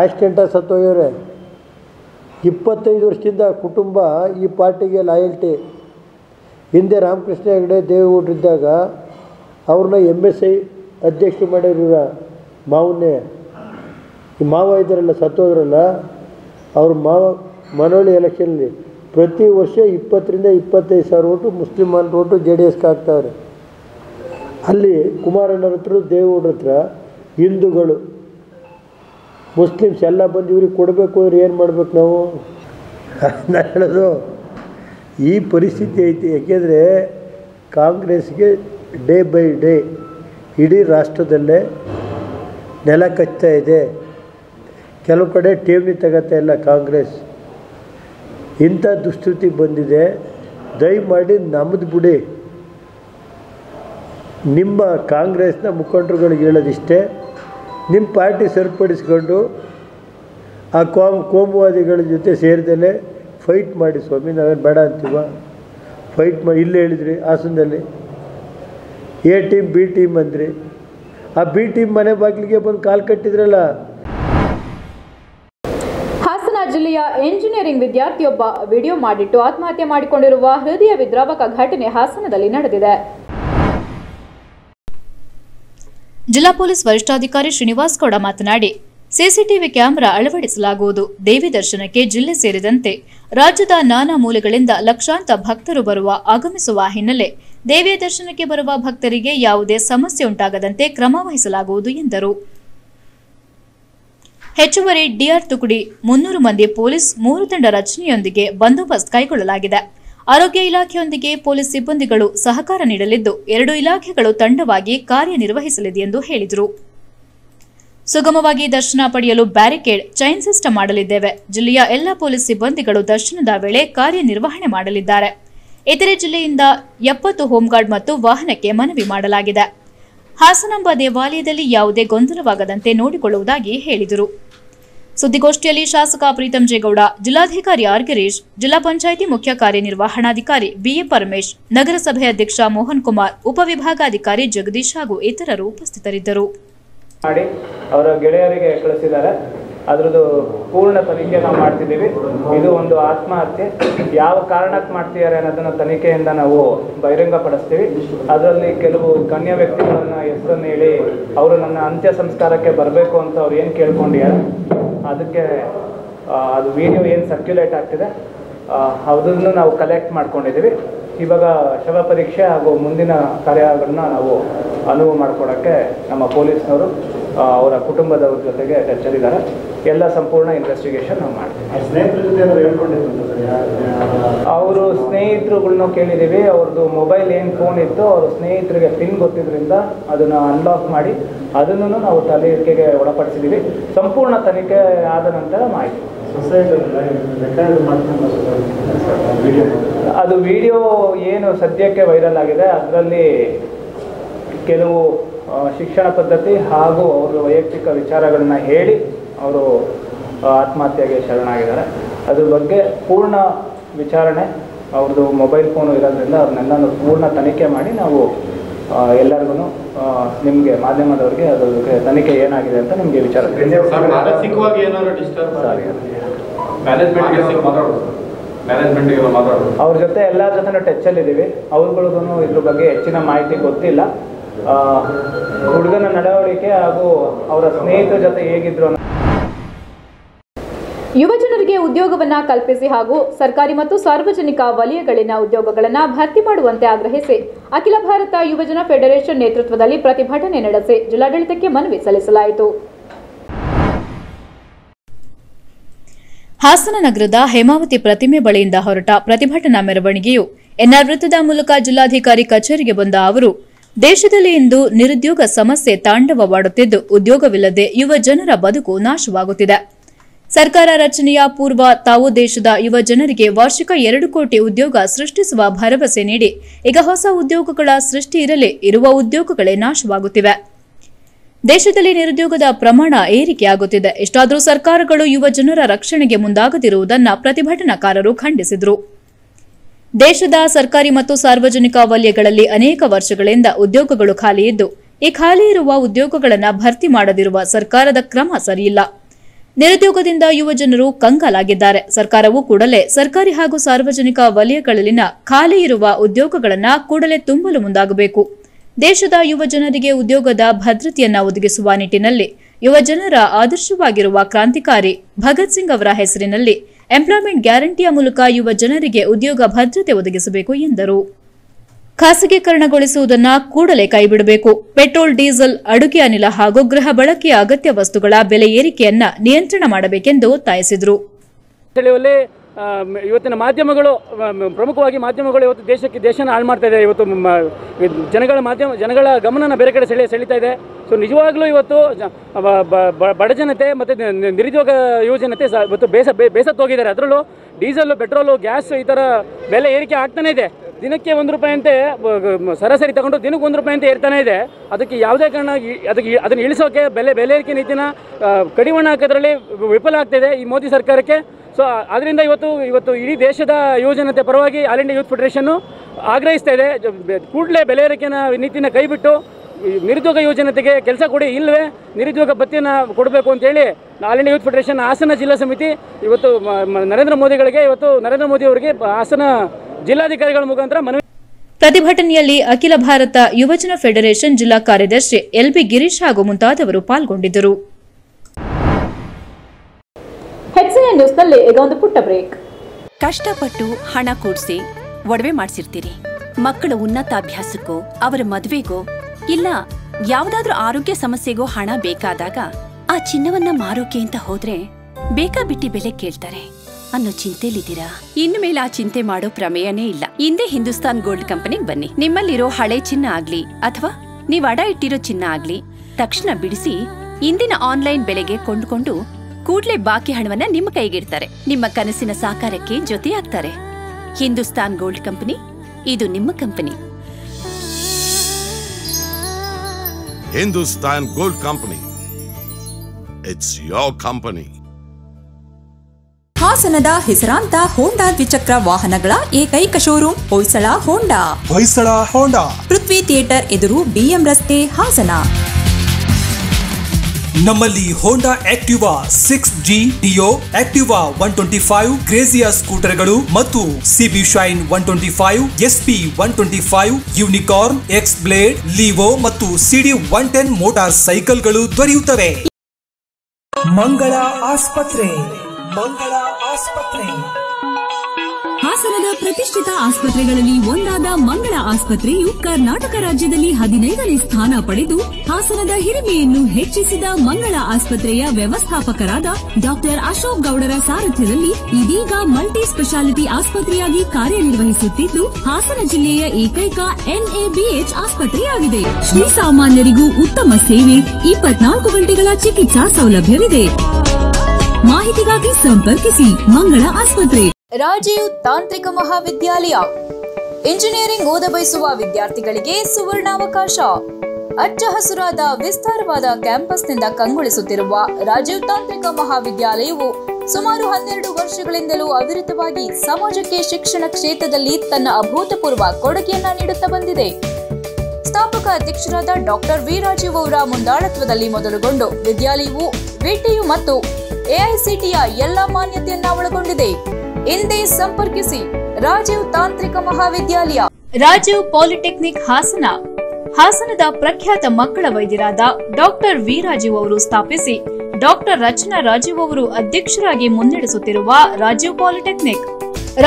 Speaker 6: ಆ್ಯಕ್ಸಿಡೆಂಟಾಗಿ ಸತ್ತೋಗ್ಯವ್ರೆ ಇಪ್ಪತ್ತೈದು ವರ್ಷದಿಂದ ಕುಟುಂಬ ಈ ಪಾರ್ಟಿಗೆ ಲಾಯಲ್ಟಿ ಹಿಂದೆ ರಾಮಕೃಷ್ಣ ಹೆಗಡೆ ದೇವೇಗೌಡರಿದ್ದಾಗ ಅವ್ರನ್ನ ಎಮ್ ಎಸ್ ಐ ಅಧ್ಯಕ್ಷ ಮಾಡಿರೋ ಮಾವನ್ನೇ ಈ ಮಾವ ಇದ್ದಾರಲ್ಲ ಸತ್ತೋದ್ರಲ್ಲ ಅವ್ರ ಮಾವ ಮನೋಳಿ ಎಲೆಕ್ಷನಲ್ಲಿ ಪ್ರತಿ ವರ್ಷ ಇಪ್ಪತ್ತರಿಂದ ಇಪ್ಪತ್ತೈದು ಸಾವಿರ ಓಟು ಮುಸ್ಲಿಮಾನ ಓಟು ಜೆ ಡಿ ಎಸ್ಗೆ ಹಾಕ್ತಾವ್ರೆ ಅಲ್ಲಿ ಕುಮಾರಣ್ಣರತ್ರ ಹತ್ರ ದೇವೇಗೌಡ್ರ ಹತ್ರ ಹಿಂದೂಗಳು ಮುಸ್ಲಿಮ್ಸ್ ಎಲ್ಲ ಬಂದು ಇವ್ರಿಗೆ ಕೊಡಬೇಕು ಅಂದ್ರೆ ಏನು ಮಾಡಬೇಕು ನಾವು ನಾನು ಹೇಳೋದು ಈ ಪರಿಸ್ಥಿತಿ ಐತಿ ಯಾಕೆಂದರೆ ಕಾಂಗ್ರೆಸ್ಗೆ ಡೇ ಬೈ ಡೇ ಇಡೀ ರಾಷ್ಟ್ರದಲ್ಲೇ ನೆಲ ಕಚ್ತಾ ಇದೆ ಕೆಲವು ಕಡೆ ಠೇವಣಿ ತಗೋತಾ ಇಲ್ಲ ಕಾಂಗ್ರೆಸ್ ಇಂಥ ದುಸ್ಥಿತಿ ಬಂದಿದೆ ದಯಮಾಡಿ ನಮ್ಮದು ಬಿಡಿ ನಿಮ್ಮ ಕಾಂಗ್ರೆಸ್ನ ಮುಖಂಡರುಗಳಿಗೆ ಹೇಳೋದಿಷ್ಟೇ ನಿಮ್ಮ ಪಾರ್ಟಿ ಸರಿಪಡಿಸ್ಕೊಂಡು ಆ ಕೋಮ್ ಕೋಮುವಾದಿಗಳ ಜೊತೆ ಸೇರಿದಲ್ಲೇ ಫೈಟ್ ಮಾಡಿ ಸ್ವಾಮಿ ನಾವೇನು ಬೇಡ ಅಂತೀವ ಫೈಟ್ ಮಾಡಿ ಇಲ್ಲೇ ಹೇಳಿದ್ರಿ ಹಾಸನದಲ್ಲಿ ಎ ಟೀಮ್ ಬಿ ಟೀಮ್ ಅಂದ್ರಿ ಆ ಬಿ ಟೀಮ್ ಮನೆ ಬಾಗಿಲಿಗೆ ಬಂದು ಕಾಲು ಕಟ್ಟಿದ್ರಲ್ಲ
Speaker 1: ಹಾಸನ ಜಿಲ್ಲೆಯ ಎಂಜಿನಿಯರಿಂಗ್ ವಿದ್ಯಾರ್ಥಿಯೊಬ್ಬ ವಿಡಿಯೋ ಮಾಡಿಟ್ಟು ಆತ್ಮಹತ್ಯೆ ಮಾಡಿಕೊಂಡಿರುವ ಹೃದಯ ವಿದ್ರಾವಕ ಘಟನೆ ಹಾಸನದಲ್ಲಿ ನಡೆದಿದೆ ಜಿಲ್ಲಾ ಪೊಲೀಸ್ ವರಿಷ್ಠಾಧಿಕಾರಿ ಶ್ರೀನಿವಾಸ್ ಗೌಡ ಮಾತನಾಡಿ ಸಿಸಿಟಿವಿ ಕ್ಯಾಮೆರಾ ಅಳವಡಿಸಲಾಗುವುದು ದೇವಿ ದರ್ಶನಕ್ಕೆ ಜಿಲ್ಲೆ ಸೇರಿದಂತೆ ರಾಜ್ಯದ ನಾನಾ ಮೂಲೆಗಳಿಂದ ಲಕ್ಷಾಂತ ಭಕ್ತರು ಬರುವ ಆಗಮಿಸುವ ಹಿನ್ನೆಲೆ ದೇವಿಯ ದರ್ಶನಕ್ಕೆ ಬರುವ ಭಕ್ತರಿಗೆ ಯಾವುದೇ ಸಮಸ್ಯೆ ಉಂಟಾಗದಂತೆ ಕ್ರಮ ವಹಿಸಲಾಗುವುದು ಎಂದರು ಹೆಚ್ಚುವರಿ ಡಿಆರ್ ತುಕುಡಿ ಮುನ್ನೂರು ಮಂದಿ ಪೊಲೀಸ್ ಮೂರು ತಂಡ ರಚನೆಯೊಂದಿಗೆ ಬಂದೋಬಸ್ತ್ ಕೈಗೊಳ್ಳಲಾಗಿದೆ ಆರೋಗ್ಯ ಇಲಾಖೆಯೊಂದಿಗೆ ಪೊಲೀಸ್ ಸಿಬ್ಬಂದಿಗಳು ಸಹಕಾರ ನೀಡಲಿದ್ದು ಎರಡು ಇಲಾಖೆಗಳು ತಂಡವಾಗಿ ಕಾರ್ಯನಿರ್ವಹಿಸಲಿದೆ ಎಂದು ಹೇಳಿದರು ಸುಗಮವಾಗಿ ದರ್ಶನ ಪಡೆಯಲು ಬ್ಯಾರಿಕೇಡ್ ಚೈನ್ ಸಿಸ್ಟಮ್ ಮಾಡಲಿದ್ದೇವೆ ಜಿಲ್ಲೆಯ ಎಲ್ಲಾ ಪೊಲೀಸ್ ಸಿಬ್ಬಂದಿಗಳು ದರ್ಶನದ ವೇಳೆ ಕಾರ್ಯನಿರ್ವಹಣೆ ಮಾಡಲಿದ್ದಾರೆ ಇತರೆ ಜಿಲ್ಲೆಯಿಂದ ಎಪ್ಪತ್ತು ಹೋಂಗಾರ್ಡ್ ಮತ್ತು ವಾಹನಕ್ಕೆ ಮನವಿ ಮಾಡಲಾಗಿದೆ ಹಾಸನಾಂಬ ದೇವಾಲಯದಲ್ಲಿ ಯಾವುದೇ ಗೊಂದಲವಾಗದಂತೆ ನೋಡಿಕೊಳ್ಳುವುದಾಗಿ ಹೇಳಿದರು ಸುದ್ದಿಗೋಷ್ಠಿಯಲ್ಲಿ ಶಾಸಕ ಪ್ರೀತಂ ಜೇಗೌಡ ಜಿಲ್ಲಾಧಿಕಾರಿ ಆರ್ ಗಿರೀಶ್ ಜಿಲ್ಲಾ ಪಂಚಾಯಿತಿ ಮುಖ್ಯ ಕಾರ್ಯನಿರ್ವಹಣಾಧಿಕಾರಿ ಬಿಎ ಪರಮೇಶ್ ನಗರಸಭೆ ಅಧ್ಯಕ್ಷ ಮೋಹನ್ ಕುಮಾರ್ ಉಪವಿಭಾಗಾಧಿಕಾರಿ ಜಗದೀಶ್ ಹಾಗೂ ಇತರರು
Speaker 5: ಉಪಸ್ಥಿತರಿದ್ದರು ಅದರದ್ದು ಪೂರ್ಣ ತನಿಖೆ ನಾವು ಮಾಡ್ತಿದ್ದೀವಿ ಇದು ಒಂದು ಆತ್ಮಹತ್ಯೆ ಯಾವ ಕಾರಣಕ್ಕೆ ಮಾಡ್ತಿದ್ದಾರೆ ಅನ್ನೋದನ್ನು ತನಿಖೆಯಿಂದ ನಾವು ಬಹಿರಂಗಪಡಿಸ್ತೀವಿ ಅದರಲ್ಲಿ ಕೆಲವು ಗಣ್ಯ ವ್ಯಕ್ತಿಗಳನ್ನು ಹೆಸರನ್ನು ಹೇಳಿ ಅವರು ನನ್ನ ಅಂತ್ಯ ಸಂಸ್ಕಾರಕ್ಕೆ ಬರಬೇಕು ಅಂತ ಅವ್ರು ಏನು ಕೇಳ್ಕೊಂಡಿದ್ದಾರೆ ಅದಕ್ಕೆ ಅದು ವಿಡಿಯೋ ಏನು ಸರ್ಕ್ಯುಲೇಟ್ ಆಗ್ತಿದೆ ಅದನ್ನು ನಾವು ಕಲೆಕ್ಟ್ ಮಾಡ್ಕೊಂಡಿದ್ದೀವಿ ಇವಾಗ ಶವ ಪರೀಕ್ಷೆ ಹಾಗೂ ಮುಂದಿನ ಕಾರ್ಯಗಳನ್ನ ನಾವು ಅನುವು ಮಾಡ್ಕೊಡೋಕ್ಕೆ ನಮ್ಮ ಪೊಲೀಸ್ನವರು ಅವರ ಕುಟುಂಬದವ್ರ ಜೊತೆಗೆ ಟಚ್ಚಲ್ಲಿದ್ದಾರೆ ಎಲ್ಲ ಸಂಪೂರ್ಣ ಇನ್ವೆಸ್ಟಿಗೇಷನ್ ನಾವು ಮಾಡ್ತೀವಿ ಅವರು ಸ್ನೇಹಿತರುಗಳನ್ನ ಕೇಳಿದ್ದೀವಿ ಅವ್ರದ್ದು ಮೊಬೈಲ್ ಏನು ಫೋನ್ ಇತ್ತು ಅವರು ಸ್ನೇಹಿತರಿಗೆ ಪಿನ್ ಗೊತ್ತಿದ್ರಿಂದ ಅದನ್ನು ಅನ್ಲಾಕ್ ಮಾಡಿ ಅದನ್ನು ನಾವು ತಲೆ ಒಳಪಡಿಸಿದ್ದೀವಿ ಸಂಪೂರ್ಣ ತನಿಖೆ ಆದ ನಂತರ ಮಾಹಿತಿ ಅದು ವಿಡಿಯೋ ಏನು ಸದ್ಯಕ್ಕೆ ವೈರಲ್ ಆಗಿದೆ ಅದರಲ್ಲಿ ಕೆಲವು ಶಿಕ್ಷಣ ಪದ್ಧತಿ ಹಾಗೂ ಅವರ ವೈಯಕ್ತಿಕ ವಿಚಾರಗಳನ್ನು ಹೇಳಿ ಅವರು ಆತ್ಮಹತ್ಯೆಗೆ ಶರಣಾಗಿದ್ದಾರೆ ಅದ್ರ ಬಗ್ಗೆ ಪೂರ್ಣ ವಿಚಾರಣೆ ಅವ್ರದ್ದು ಮೊಬೈಲ್ ಫೋನು ಇರೋದ್ರಿಂದ ಅವ್ರನ್ನೆಲ್ಲಾನು ಪೂರ್ಣ ತನಿಖೆ ಮಾಡಿ ನಾವು ಎಲ್ಲರಿಗೂ ನಿಮಗೆ ಮಾಧ್ಯಮದವ್ರಿಗೆ ಅದ್ರ ಬಗ್ಗೆ ತನಿಖೆ ಏನಾಗಿದೆ ಅಂತ ನಿಮಗೆ ವಿಚಾರ ಅವ್ರ ಜೊತೆ ಎಲ್ಲ ಜೊತೆ ಟಚ್ ಇದೀವಿ ಅವ್ರುಗಳಿಗೂ ಇದ್ರ ಬಗ್ಗೆ ಹೆಚ್ಚಿನ ಮಾಹಿತಿ ಗೊತ್ತಿಲ್ಲ ಹುಡುಗನ ನಡವಳಿಕೆ ಹಾಗೂ ಅವರ ಸ್ನೇಹಿತರ ಜೊತೆ ಹೇಗಿದ್ರು
Speaker 1: ಯುವಜನರಿಗೆ ಉದ್ಯೋಗವನ್ನ ಕಲ್ಪಿಸಿ ಹಾಗೂ ಸರ್ಕಾರಿ ಮತ್ತು ಸಾರ್ವಜನಿಕ ವಲಯಗಳಲ್ಲಿನ ಉದ್ಯೋಗಗಳನ್ನು ಭರ್ತಿ ಮಾಡುವಂತೆ ಆಗ್ರಹಿಸಿ ಅಖಿಲ ಭಾರತ ಯುವಜನ ಫೆಡರೇಷನ್ ನೇತೃತ್ವದಲ್ಲಿ ಪ್ರತಿಭಟನೆ ನಡೆಸಿ ಜಿಲ್ಲಾಡಳಿತಕ್ಕೆ ಮನವಿ ಸಲ್ಲಿಸಲಾಯಿತು ಹಾಸನ ನಗರದ ಹೇಮಾವತಿ ಪ್ರತಿಮೆ ಬಳಿಯಿಂದ ಹೊರಟ ಪ್ರತಿಭಟನಾ ಮೆರವಣಿಗೆಯು ಎನ್ಆರ್ ವೃತ್ತದ ಮೂಲಕ ಜಿಲ್ಲಾಧಿಕಾರಿ ಕಚೇರಿಗೆ ಬಂದ ಅವರು ದೇಶದಲ್ಲಿ ಇಂದು ನಿರುದ್ಯೋಗ ಸಮಸ್ಯೆ ತಾಂಡವವಾಡುತ್ತಿದ್ದು ಉದ್ಯೋಗವಿಲ್ಲದೆ ಯುವ ಜನರ ಬದುಕು ನಾಶವಾಗುತ್ತಿದೆ ಸರ್ಕಾರ ರಚನೆಯ ಪೂರ್ವ ತಾವು ದೇಶದ ಯುವ ಜನರಿಗೆ ವಾರ್ಷಿಕ ಎರಡು ಕೋಟಿ ಉದ್ಯೋಗ ಸೃಷ್ಟಿಸುವ ಭರವಸೆ ನೀಡಿ ಈಗ ಹೊಸ ಉದ್ಯೋಗಗಳ ಸೃಷ್ಟಿ ಇರಲಿ ಇರುವ ಉದ್ಯೋಗಗಳೇ ನಾಶವಾಗುತ್ತಿವೆ ದೇಶದಲ್ಲಿ ನಿರುದ್ಯೋಗದ ಪ್ರಮಾಣ ಏರಿಕೆಯಾಗುತ್ತಿದೆ ಇಷ್ಟಾದರೂ ಸರ್ಕಾರಗಳು ಯುವ ಜನರ ರಕ್ಷಣೆಗೆ ಮುಂದಾಗದಿರುವುದನ್ನು ಪ್ರತಿಭಟನಾಕಾರರು ಖಂಡಿಸಿದರು ದೇಶದ ಸರ್ಕಾರಿ ಮತ್ತು ಸಾರ್ವಜನಿಕ ವಲಯಗಳಲ್ಲಿ ಅನೇಕ ವರ್ಷಗಳಿಂದ ಉದ್ಯೋಗಗಳು ಖಾಲಿ ಇದ್ದು ಈ ಖಾಲಿ ಇರುವ ಉದ್ಯೋಗಗಳನ್ನು ಭರ್ತಿ ಮಾಡದಿರುವ ಸರ್ಕಾರದ ಕ್ರಮ ಸರಿಯಿಲ್ಲ ನಿರುದ್ಯೋಗದಿಂದ ಯುವಜನರು ಕಂಗಾಲಾಗಿದ್ದಾರೆ ಸರ್ಕಾರವು ಕೂಡಲೇ ಸರ್ಕಾರಿ ಹಾಗೂ ಸಾರ್ವಜನಿಕ ವಲಯಗಳಲ್ಲಿನ ಖಾಲಿ ಇರುವ ಉದ್ಯೋಗಗಳನ್ನು ಕೂಡಲೇ ತುಂಬಲು ಮುಂದಾಗಬೇಕು ದೇಶದ ಯುವ ಜನರಿಗೆ ಉದ್ಯೋಗದ ಭದ್ರತೆಯನ್ನು ಒದಗಿಸುವ ನಿಟ್ಟಿನಲ್ಲಿ ಯುವಜನರ ಆದರ್ಶವಾಗಿರುವ ಕ್ರಾಂತಿಕಾರಿ ಭಗತ್ ಸಿಂಗ್ ಅವರ ಹೆಸರಿನಲ್ಲಿ ಎಂಪ್ಲಾಯ್ಮೆಂಟ್ ಗ್ಯಾರಂಟಿಯ ಮೂಲಕ ಯುವ ಜನರಿಗೆ ಉದ್ಯೋಗ ಭದ್ರತೆ ಒದಗಿಸಬೇಕು ಎಂದರು ಖಾಸಗೀಕರಣಗೊಳಿಸುವುದನ್ನು ಕೂಡಲೇ ಕೈಬಿಡಬೇಕು ಪೆಟ್ರೋಲ್ ಡೀಸೆಲ್ ಅಡುಗೆ ಅನಿಲ ಹಾಗೂ ಗೃಹ ಬಳಕೆಯ ಅಗತ್ಯ ವಸ್ತುಗಳ ಬೆಲೆ ಏರಿಕೆಯನ್ನ ನಿಯಂತ್ರಣ ಮಾಡಬೇಕೆಂದು ಒತ್ತಾಯಿಸಿದರು
Speaker 5: ಇವತ್ತಿನ ಮಾಧ್ಯಮಗಳು ಪ್ರಮುಖವಾಗಿ ಮಾಧ್ಯಮಗಳು ಇವತ್ತು ದೇಶಕ್ಕೆ ದೇಶನ ಹಾಳು ಮಾಡ್ತಾ ಇದೆ ಇವತ್ತು ಜನಗಳ ಮಾಧ್ಯಮ ಜನಗಳ ಗಮನನ ಬೇರೆ ಕಡೆ ಸೆಳೆ ಸೆಳೀತಾ ಇದೆ ಸೊ ನಿಜವಾಗ್ಲೂ ಇವತ್ತು ಬಡ ಜನತೆ ಮತ್ತು ನಿರುದ್ಯೋಗ ಯುವಜನತೆ ಇವತ್ತು ಬೇಸ ಬೇಸತ್ತು ಹೋಗಿದ್ದಾರೆ ಅದರಲ್ಲೂ ಡೀಸೆಲ್ಲು ಪೆಟ್ರೋಲು ಗ್ಯಾಸ್ ಈ ಥರ ಬೆಲೆ ಏರಿಕೆ ಆಗ್ತಾನೇ ಇದೆ ದಿನಕ್ಕೆ ಒಂದು ರೂಪಾಯಿ ಅಂತೆ ಸರಾಸರಿ ತಗೊಂಡು ದಿನಕ್ಕೆ ಒಂದು ರೂಪಾಯಿ ಅಂತ ಏರ್ತಾನೆ ಇದೆ ಅದಕ್ಕೆ ಯಾವುದೇ ಕಾರಣ ಅದಕ್ಕೆ ಅದನ್ನು ಇಳಿಸೋಕೆ ಬೆಲೆ ಬೆಲೆ ಏರಿಕೆ ನೀತಿನ ಕಡಿವಾಣ ಹಾಕೋದ್ರಲ್ಲಿ ವಿಫಲ ಆಗ್ತಿದೆ ಈ ಮೋದಿ ಸರ್ಕಾರಕ್ಕೆ ಸೊ ಅದರಿಂದ ಇವತ್ತು ಇವತ್ತು ಇಡೀ ದೇಶದ ಯುವಜನತೆ ಪರವಾಗಿ ಆಲ್ ಇಂಡಿಯಾ ಯೂತ್ ಫೆಡರೇಷನ್ನು ಆಗ್ರಹಿಸ್ತಾ ಇದೆ ಕೂಡಲೇ ಬೆಲೆ ಏರಿಕೆನ ನೀತಿನ ಕೈಬಿಟ್ಟು ನಿರುದ್ಯೋಗ ಯುವಜನತೆಗೆ ಕೆಲಸ ಕೊಡಿ ಇಲ್ಲವೇ ನಿರುದ್ಯೋಗ ಭತ್ಯೆನ ಕೊಡಬೇಕು ಅಂತೇಳಿ all India youth federation Hassan ಜಿಲ್ಲಾ ಸಮಿತಿ ಇವತ್ತು ನರೇಂದ್ರ ಮೋದಿಗಳಿಗೆ ಇವತ್ತು ನರೇಂದ್ರ ಮೋದಿ ಅವರಿಗೆ ಹಾಸನ ಜಿಲ್ಲಾಧಿಕಾರಿಗಳ ಮುಖಾಂತರ ಮನವಿ
Speaker 1: ಪ್ರತಿಭಟನೆಯಲ್ಲಿ ಅಖಿಲ ಭಾರತ ಯುವಜನ ಫೆಡರೇಷನ್ ಜಿಲ್ಲಾ ಕಾರ್ಯದರ್ಶಿ ಎಲ್ಬಿ ಗಿರೀಶ್ ಹಾಗೂ ಮುಂತಾದವರು ಪಾಲ್ಗೊಂಡಿದ್ದರು ಪುಟ್ಟ ಬ್ರೇಕ್ ಕಷ್ಟಪಟ್ಟು ಹಣ ಕೂಡಿಸಿ ಒಡವೆ
Speaker 7: ಮಾಡಿಸಿರ್ತೀರಿ ಮಕ್ಕಳ ಉನ್ನತಾಭ್ಯಾಸಕ್ಕೋ ಅವರ ಮದುವೆಗೋ ಇಲ್ಲ ಯಾವ್ದಾದ್ರೂ ಆರೋಗ್ಯ ಸಮಸ್ಯೆಗೋ ಹಣ ಬೇಕಾದಾಗ ಆ ಚಿನ್ನವನ್ನ ಮಾರೋಕೆ ಅಂತ ಹೋದ್ರೆ ಬೇಕಾ ಬಿಟ್ಟಿ ಬೆಲೆ ಕೇಳ್ತಾರೆ ಅನ್ನೋ ಚಿಂತೆಲಿದ್ದೀರಾ ಇನ್ನು ಮೇಲೆ ಆ ಚಿಂತೆ ಮಾಡೋ ಪ್ರಮೇಯನೇ ಇಲ್ಲ ಹಿಂದೆ ಹಿಂದೂಸ್ತಾನ್ ಗೋಲ್ಡ್ ಕಂಪನಿಗೆ ಬನ್ನಿ ನಿಮ್ಮಲ್ಲಿರೋ ಹಳೆ ಚಿನ್ನ ಆಗ್ಲಿ ಅಥವಾ ನೀವ್ ಅಡ ಇಟ್ಟಿರೋ ಚಿನ್ನ ಆಗ್ಲಿ ತಕ್ಷಣ ಬಿಡಿಸಿ ಇಂದಿನ ಆನ್ಲೈನ್ ಬೆಲೆಗೆ ಕೊಂಡುಕೊಂಡು ಕೂಡ್ಲೆ ಬಾಕಿ ಹಣವನ್ನ ನಿಮ್ಮ ಕೈಗಿಡ್ತಾರೆ ನಿಮ್ಮ ಕನಸಿನ ಸಾಕಾರಕ್ಕೆ ಜೊತೆಯಾಗ್ತಾರೆ ಹಿಂದೂಸ್ತಾನ್ ಗೋಲ್ಡ್ ಕಂಪನಿ ಇದು ನಿಮ್ಮ company
Speaker 8: Hindustan gold company it's your company
Speaker 7: ಹಾಸನದ ಹೆಸರಾಂತ ಹೋಂಡಾ ದ್ವಿಚಕ್ರ ವಾಹನಗಳ ಏಕೈಕ showroom Hoysala Honda Hoysala Honda Prithvi theatre ಎದುರು ಬಿಎಂ ರಸ್ತೆ ಹಾಸನ
Speaker 9: ನಮ್ಮಲ್ಲಿ Honda Activa six G Dio Activa one twenty five ಕ್ರೇಜಿಯಾ ಸ್ಕೂಟರ್ಗಳು ಮತ್ತು CB Shine one twenty five S P one twenty five Unicorn X blade Livo ಮತ್ತು ಸಿಡಿ ಒನ್ ಟೆನ್ ಮೋಟಾರ್ ಸೈಕಲ್ಗಳು ದೊರೆಯುತ್ತವೆ ಮಂಗಳ ಆಸ್ಪತ್ರೆ
Speaker 7: ಮಂಗಳ ಆಸ್ಪತ್ರೆ ಹಾಸನದ ಪ್ರತಿಷ್ಠಿತ ಆಸ್ಪತ್ರೆಗಳಲ್ಲಿ ಒಂದಾದ ಮಂಗಳ ಆಸ್ಪತ್ರೆಯು ಕರ್ನಾಟಕ ರಾಜ್ಯದಲ್ಲಿ ಹದಿನೈದನೇ ಸ್ಥಾನ ಪಡೆದು ಹಾಸನದ ಹಿರಿಮೆಯನ್ನು ಹೆಚ್ಚಿಸಿದ ಮಂಗಳ ಆಸ್ಪತ್ರೆಯ ವ್ಯವಸ್ಥಾಪಕರಾದ ಡಾಕ್ಟರ್ ಅಶೋಕ್ ಗೌಡರ ಸಾರಥ್ಯದಲ್ಲಿ ಇದೀಗ ಮಲ್ಟಿ ಸ್ಪೆಷಾಲಿಟಿ ಆಸ್ಪತ್ರೆಯಾಗಿ ಕಾರ್ಯನಿರ್ವಹಿಸುತ್ತಿದ್ದು ಹಾಸನ ಜಿಲ್ಲೆಯ ಏಕೈಕ ಎನ್ಎಬಿಎಚ್ ಆಸ್ಪತ್ರೆಯಾಗಿದೆ ಸಾಮಾನ್ಯರಿಗೂ ಉತ್ತಮ ಸೇವೆ ಇಪ್ಪತ್ನಾಲ್ಕು ಗಂಟೆಗಳ ಚಿಕಿತ್ಸಾ ಸೌಲಭ್ಯವಿದೆ ಮಾಹಿತಿಗಾಗಿ ಸಂಪರ್ಕಿಸಿ ಮಂಗಳ ಆಸ್ಪತ್ರೆ
Speaker 1: ರಾಜೀವ್ ತಾಂತ್ರಿಕ ಮಹಾವಿದ್ಯಾಲಯ ಇಂಜಿನಿಯರಿಂಗ್ ಓದ ಬಯಸುವ ವಿದ್ಯಾರ್ಥಿಗಳಿಗೆ ಸುವರ್ಣಾವಕಾಶ ಅಚ್ಚ ಹಸುರಾದ ವಿಸ್ತಾರವಾದ ಕ್ಯಾಂಪಸ್ನಿಂದ ಕಂಗೊಳಿಸುತ್ತಿರುವ ರಾಜೀವ್ ತಾಂತ್ರಿಕ ಮಹಾವಿದ್ಯಾಲಯವು ಸುಮಾರು ಹನ್ನೆರಡು ವರ್ಷಗಳಿಂದಲೂ ಅವಿರತವಾಗಿ ಸಮಾಜಕ್ಕೆ ಶಿಕ್ಷಣ ಕ್ಷೇತ್ರದಲ್ಲಿ ತನ್ನ ಅಭೂತಪೂರ್ವ ಕೊಡುಗೆಯನ್ನ ನೀಡುತ್ತಾ ಬಂದಿದೆ ಸ್ಥಾಪಕ ಅಧ್ಯಕ್ಷರಾದ ಡಾಕ್ಟರ್ ವಿ ರಾಜೀವ್ ಅವರ ಮುಂದಾಳತ್ವದಲ್ಲಿ ಮೊದಲುಗೊಂಡು ವಿದ್ಯಾಲಯವು ವಿಟಿಯು ಮತ್ತು ಎಐಸಿಟಿಯ ಎಲ್ಲ ಮಾನ್ಯತೆಯನ್ನ ಒಳಗೊಂಡಿದೆ ಇಂದೇ ಸಂಪರ್ಕಿಸಿ ರಾಜೀವ್ ತಾಂತ್ರಿಕ ಮಹಾವಿದ್ಯಾಲಯ ರಾಜೀವ್ ಪಾಲಿಟೆಕ್ನಿಕ್ ಹಾಸನ ಹಾಸನದ ಪ್ರಖ್ಯಾತ ಮಕ್ಕಳ ವೈದ್ಯರಾದ ಡಾಕ್ಟರ್ ವಿ ರಾಜೀವ್ ಅವರು ಸ್ಥಾಪಿಸಿ ಡಾಕ್ಟರ್ ರಚನಾ ರಾಜೀವ್ ಅವರು ಅಧ್ಯಕ್ಷರಾಗಿ ಮುನ್ನಡೆಸುತ್ತಿರುವ ರಾಜೀವ್ ಪಾಲಿಟೆಕ್ನಿಕ್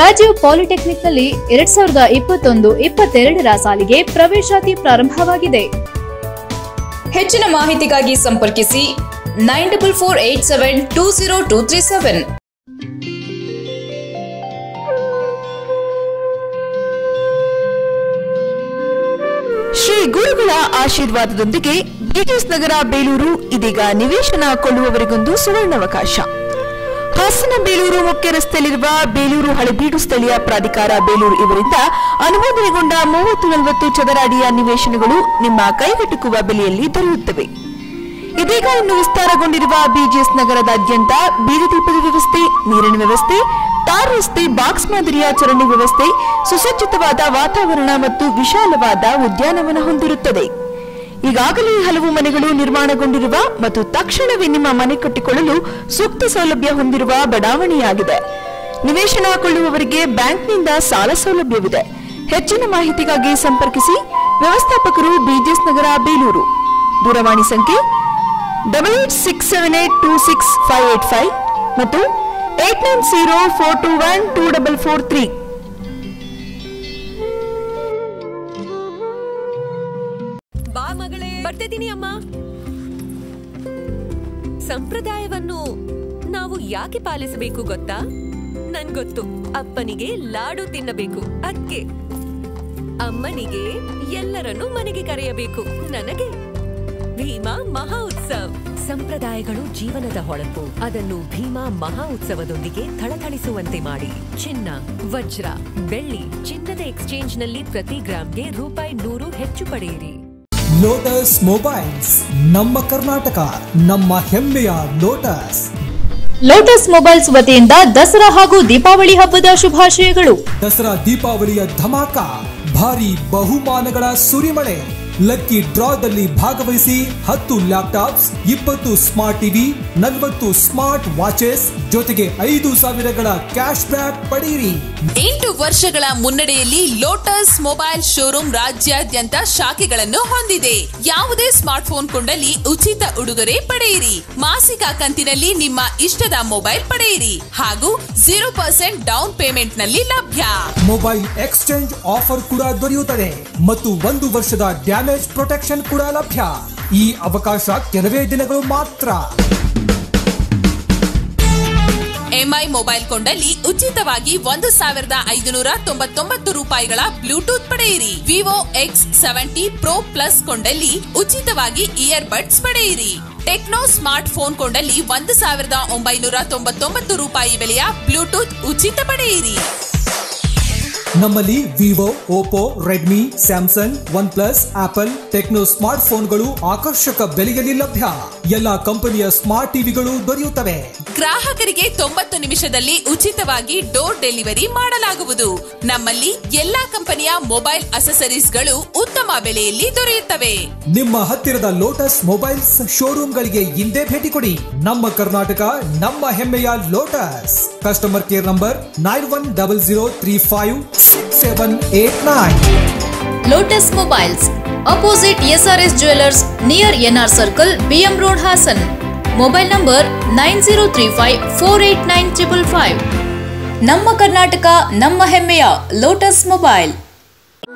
Speaker 1: ರಾಜೀವ್ ನಲ್ಲಿ ಎರಡ್ ಸಾವಿರದ ಇಪ್ಪತ್ತೊಂದು ಇಪ್ಪತ್ತೆರಡರ ಸಾಲಿಗೆ ಪ್ರವೇಶಾತಿ ಪ್ರಾರಂಭವಾಗಿದೆ ಹೆಚ್ಚಿನ ಮಾಹಿತಿಗಾಗಿ ಸಂಪರ್ಕಿಸಿ nine double four eight seven two two three seven Shri ಗುರುಗಳ ಆಶೀರ್ವಾದದೊಂದಿಗೆ ಬಿಟಿಎಸ್ ನಗರ ಬೇಲೂರು ಇದೀಗ ನಿವೇಶನ ಕೊಳ್ಳುವವರಿಗೊಂದು ಸುವರ್ಣಾವಕಾಶ ಹಾಸನ ಬೇಲೂರು ಮುಖ್ಯ ರಸ್ತೆಯಲ್ಲಿರುವ ಬೇಲೂರು ಹಳೆಬೀಡು ಸ್ಥಳೀಯ ಪ್ರಾಧಿಕಾರ ಬೇಲೂರು ಇವರಿಂದ ಅನುಮೋದನೆಗೊಂಡ ಮೂವತ್ತು ನಲವತ್ತು ಚದರ ಅಡಿಯ ನಿವೇಶನಗಳು ನಿಮ್ಮ ಕೈಗೆಟುಕುವ ಬೆಲೆಯಲ್ಲಿ ದೊರೆಯುತ್ತವೆ ಇದೀಗ ಇನ್ನು ವಿಸ್ತಾರಗೊಂಡಿರುವ ಬಿಜಿಎಸ್ ನಗರದಾದ್ಯಂತ ಬೀದಿ ದೀಪದ ವ್ಯವಸ್ಥೆ ನೀರಿನ ವ್ಯವಸ್ಥೆ ಟಾರ್ ರಸ್ತೆ ಬಾಕ್ಸ್ ಮಾದರಿಯ ಚರಂಡಿ ವ್ಯವಸ್ಥೆ ಸುಸಜ್ಜಿತವಾದ ವಾತಾವರಣ ಮತ್ತು ವಿಶಾಲವಾದ ಉದ್ಯಾನವನ ಹೊಂದಿರುತ್ತದೆ ಈಗಾಗಲೇ ಹಲವು ಮನೆಗಳು ನಿರ್ಮಾಣಗೊಂಡಿರುವ ಮತ್ತು ತಕ್ಷಣವೇ ನಿಮ್ಮ ಮನೆ ಕಟ್ಟಿಕೊಳ್ಳಲು ಸೂಕ್ತ ಸೌಲಭ್ಯ ಹೊಂದಿರುವ ಬಡಾವಣೆಯಾಗಿದೆ ನಿವೇಶನ ಕೊಳ್ಳುವವರಿಗೆ ಬ್ಯಾಂಕ್ನಿಂದ ಸಾಲ ಸೌಲಭ್ಯವಿದೆ ಹೆಚ್ಚಿನ ಮಾಹಿತಿಗಾಗಿ ಸಂಪರ್ಕಿಸಿ ವ್ಯವಸ್ಥಾಪಕರು ಬಿಜೆಎಸ್ ನಗರ ಬೇಲೂರು ದೂರವಾಣಿ ಸಂಖ್ಯೆ double eight six seven eight two six five eight five ಮತ್ತು eight nine zero four two one two double four three
Speaker 7: ಬಾ ಮಗಳೇ ಬರ್ತಿದ್ದೀನಿ ಅಮ್ಮ ಸಂಪ್ರದಾಯವನ್ನು ನಾವು ಯಾಕೆ ಪಾಲಿಸಬೇಕು ಗೊತ್ತಾ ನನ್ಗೊತ್ತು ಅಪ್ಪನಿಗೆ ಲಾಡು ತಿನ್ನಬೇಕು ಅದಕ್ಕೆ ಅಮ್ಮನಿಗೆ ಎಲ್ಲರನ್ನೂ ಮನೆಗೆ ಕರೆಯಬೇಕು ನನಗೆ ಭೀಮಾ ಮಹಾ ಉತ್ಸವ ಸಂಪ್ರದಾಯಗಳು ಜೀವನದ ಹೊಳಪು ಅದನ್ನು ಭೀಮಾ ಮಹಾ ಉತ್ಸವದೊಂದಿಗೆ ಥಳಥಳಿಸುವಂತೆ ಮಾಡಿ ಚಿನ್ನ ವಜ್ರ ಬೆಳ್ಳಿ ಚಿನ್ನದ ಎಕ್ಸ್ಚೇಂಜ್ ನಲ್ಲಿ ಪ್ರತಿ ಗ್ರಾಮ್ಗೆ ರೂಪಾಯಿ ನೂರು ಹೆಚ್ಚು ಪಡೆಯಿರಿ
Speaker 9: ಲೋಟಸ್ ಮೊಬೈಲ್ಸ್ ನಮ್ಮ ಕರ್ನಾಟಕ ನಮ್ಮ ಹೆಮ್ಮೆಯ ಲೋಟಸ್ ಲೋಟಸ್ ಮೊಬೈಲ್ಸ್
Speaker 1: ವತಿಯಿಂದ ದಸರಾ ಹಾಗೂ ದೀಪಾವಳಿ ಹಬ್ಬದ ಶುಭಾಶಯಗಳು
Speaker 9: ದಸರಾ ದೀಪಾವಳಿಯ ಧಮಾಕ ಭಾರಿ ಬಹುಮಾನಗಳ ಸುರಿಮಳೆ ಲಕ್ಕಿ ಡ್ರಾದಲ್ಲಿ ಭಾಗವಹಿಸಿ ಹತ್ತು ಲ್ಯಾಪ್ಟಾಪ್ಸ್ ಇಪ್ಪತ್ತು ಸ್ಮಾರ್ಟ್ ಟಿವಿ ನಲವತ್ತು ಸ್ಮಾರ್ಟ್ ವಾಚಸ್ ಜೊತೆಗೆ ಐದು ಸಾವಿರಗಳ ಕ್ಯಾಶ್ ಬ್ಯಾಕ್ ಪಡೆಯಿರಿ
Speaker 7: ಎಂಟು ವರ್ಷಗಳ ಮುನ್ನಡೆಯಲ್ಲಿ ಲೋಟಸ್ ಮೊಬೈಲ್ ಶೋರೂಮ್ ರಾಜ್ಯಾದ್ಯಂತ ಶಾಖೆಗಳನ್ನು ಹೊಂದಿದೆ ಯಾವುದೇ ಸ್ಮಾರ್ಟ್ ಫೋನ್ ಕೊಂಡಲ್ಲಿ ಉಚಿತ ಉಡುಗೊರೆ ಪಡೆಯಿರಿ ಮಾಸಿಕ ಕಂತಿನಲ್ಲಿ ನಿಮ್ಮ ಇಷ್ಟದ ಮೊಬೈಲ್ ಪಡೆಯಿರಿ ಹಾಗೂ ಜೀರೋ ಪರ್ಸೆಂಟ್ ಡೌನ್ ಪೇಮೆಂಟ್ ನಲ್ಲಿ ಲಭ್ಯ
Speaker 9: ಮೊಬೈಲ್ ಎಕ್ಸ್ಚೇಂಜ್ ಆಫರ್ ಕೂಡ ದೊರೆಯುತ್ತದೆ ಮತ್ತು ಒಂದು ವರ್ಷದ ಡ್ಯಾಮೇಜ್ ಡ್ಯಾಮೇಜ್ ಪ್ರೊಟೆಕ್ಷನ್ ಕೂಡ ಲಭ್ಯ ಈ ಅವಕಾಶ ಕೆಲವೇ ದಿನಗಳು ಮಾತ್ರ
Speaker 7: ಎಂಐ ಮೊಬೈಲ್ ಕೊಂಡಲ್ಲಿ ಉಚಿತವಾಗಿ ಒಂದು ಸಾವಿರದ ಐದುನೂರ ತೊಂಬತ್ತೊಂಬತ್ತು ರೂಪಾಯಿಗಳ ಬ್ಲೂಟೂತ್ ಪಡೆಯಿರಿ Vivo X seventy pro plus ಕೊಂಡಲ್ಲಿ ಉಚಿತವಾಗಿ ಇಯರ್ ಬಡ್ಸ್ ಪಡೆಯಿರಿ ಟೆಕ್ನೋ ಸ್ಮಾರ್ಟ್ ಫೋನ್ ಕೊಂಡಲ್ಲಿ ಒಂದು ಸಾವಿರದ ಒಂಬೈನೂರ ತೊಂಬತ್ತೊಂಬತ್ತು ರೂಪಾಯಿ ಬೆಲೆಯ ಬ್ಲೂಟೂತ್ ಉಚಿತ ಪಡೆಯಿರಿ
Speaker 9: ನಮ್ಮಲ್ಲಿ Vivo Oppo Redmi Samsung OnePlus Apple Tecno ಸ್ಮಾರ್ಟ್ಫೋನ್ಗಳು ಆಕರ್ಷಕ ಬೆಲೆಯಲ್ಲಿ ಲಭ್ಯ ಎಲ್ಲಾ ಕಂಪನಿಯ ಸ್ಮಾರ್ಟ್ ಟಿವಿಗಳು ದೊರೆಯುತ್ತವೆ
Speaker 7: ಗ್ರಾಹಕರಿಗೆ ತೊಂಬತ್ತು ನಿಮಿಷದಲ್ಲಿ ಉಚಿತವಾಗಿ ಡೋರ್ ಡೆಲಿವರಿ ಮಾಡಲಾಗುವುದು ನಮ್ಮಲ್ಲಿ ಎಲ್ಲಾ ಕಂಪನಿಯ ಮೊಬೈಲ್ ಅಸೆಸರೀಸ್ಗಳು ಉತ್ತಮ ಬೆಲೆಯಲ್ಲಿ ದೊರೆಯುತ್ತವೆ
Speaker 9: ನಿಮ್ಮ ಹತ್ತಿರದ ಲೋಟಸ್ ಮೊಬೈಲ್ಸ್ ಶೋರೂಮ್ಗಳಿಗೆ ಹಿಂದೆ ಭೇಟಿ ಕೊಡಿ ನಮ್ಮ ಕರ್ನಾಟಕ ನಮ್ಮ ಹೆಮ್ಮೆಯ Lotus customer care number nine one double zero three five six seven eight nine
Speaker 1: Lotus mobiles opposite S R S jewellers near N R circle B M road Hassan mobile number nine zero three five four eight nine triple five नम कर्नाटक नम हम Lotus mobile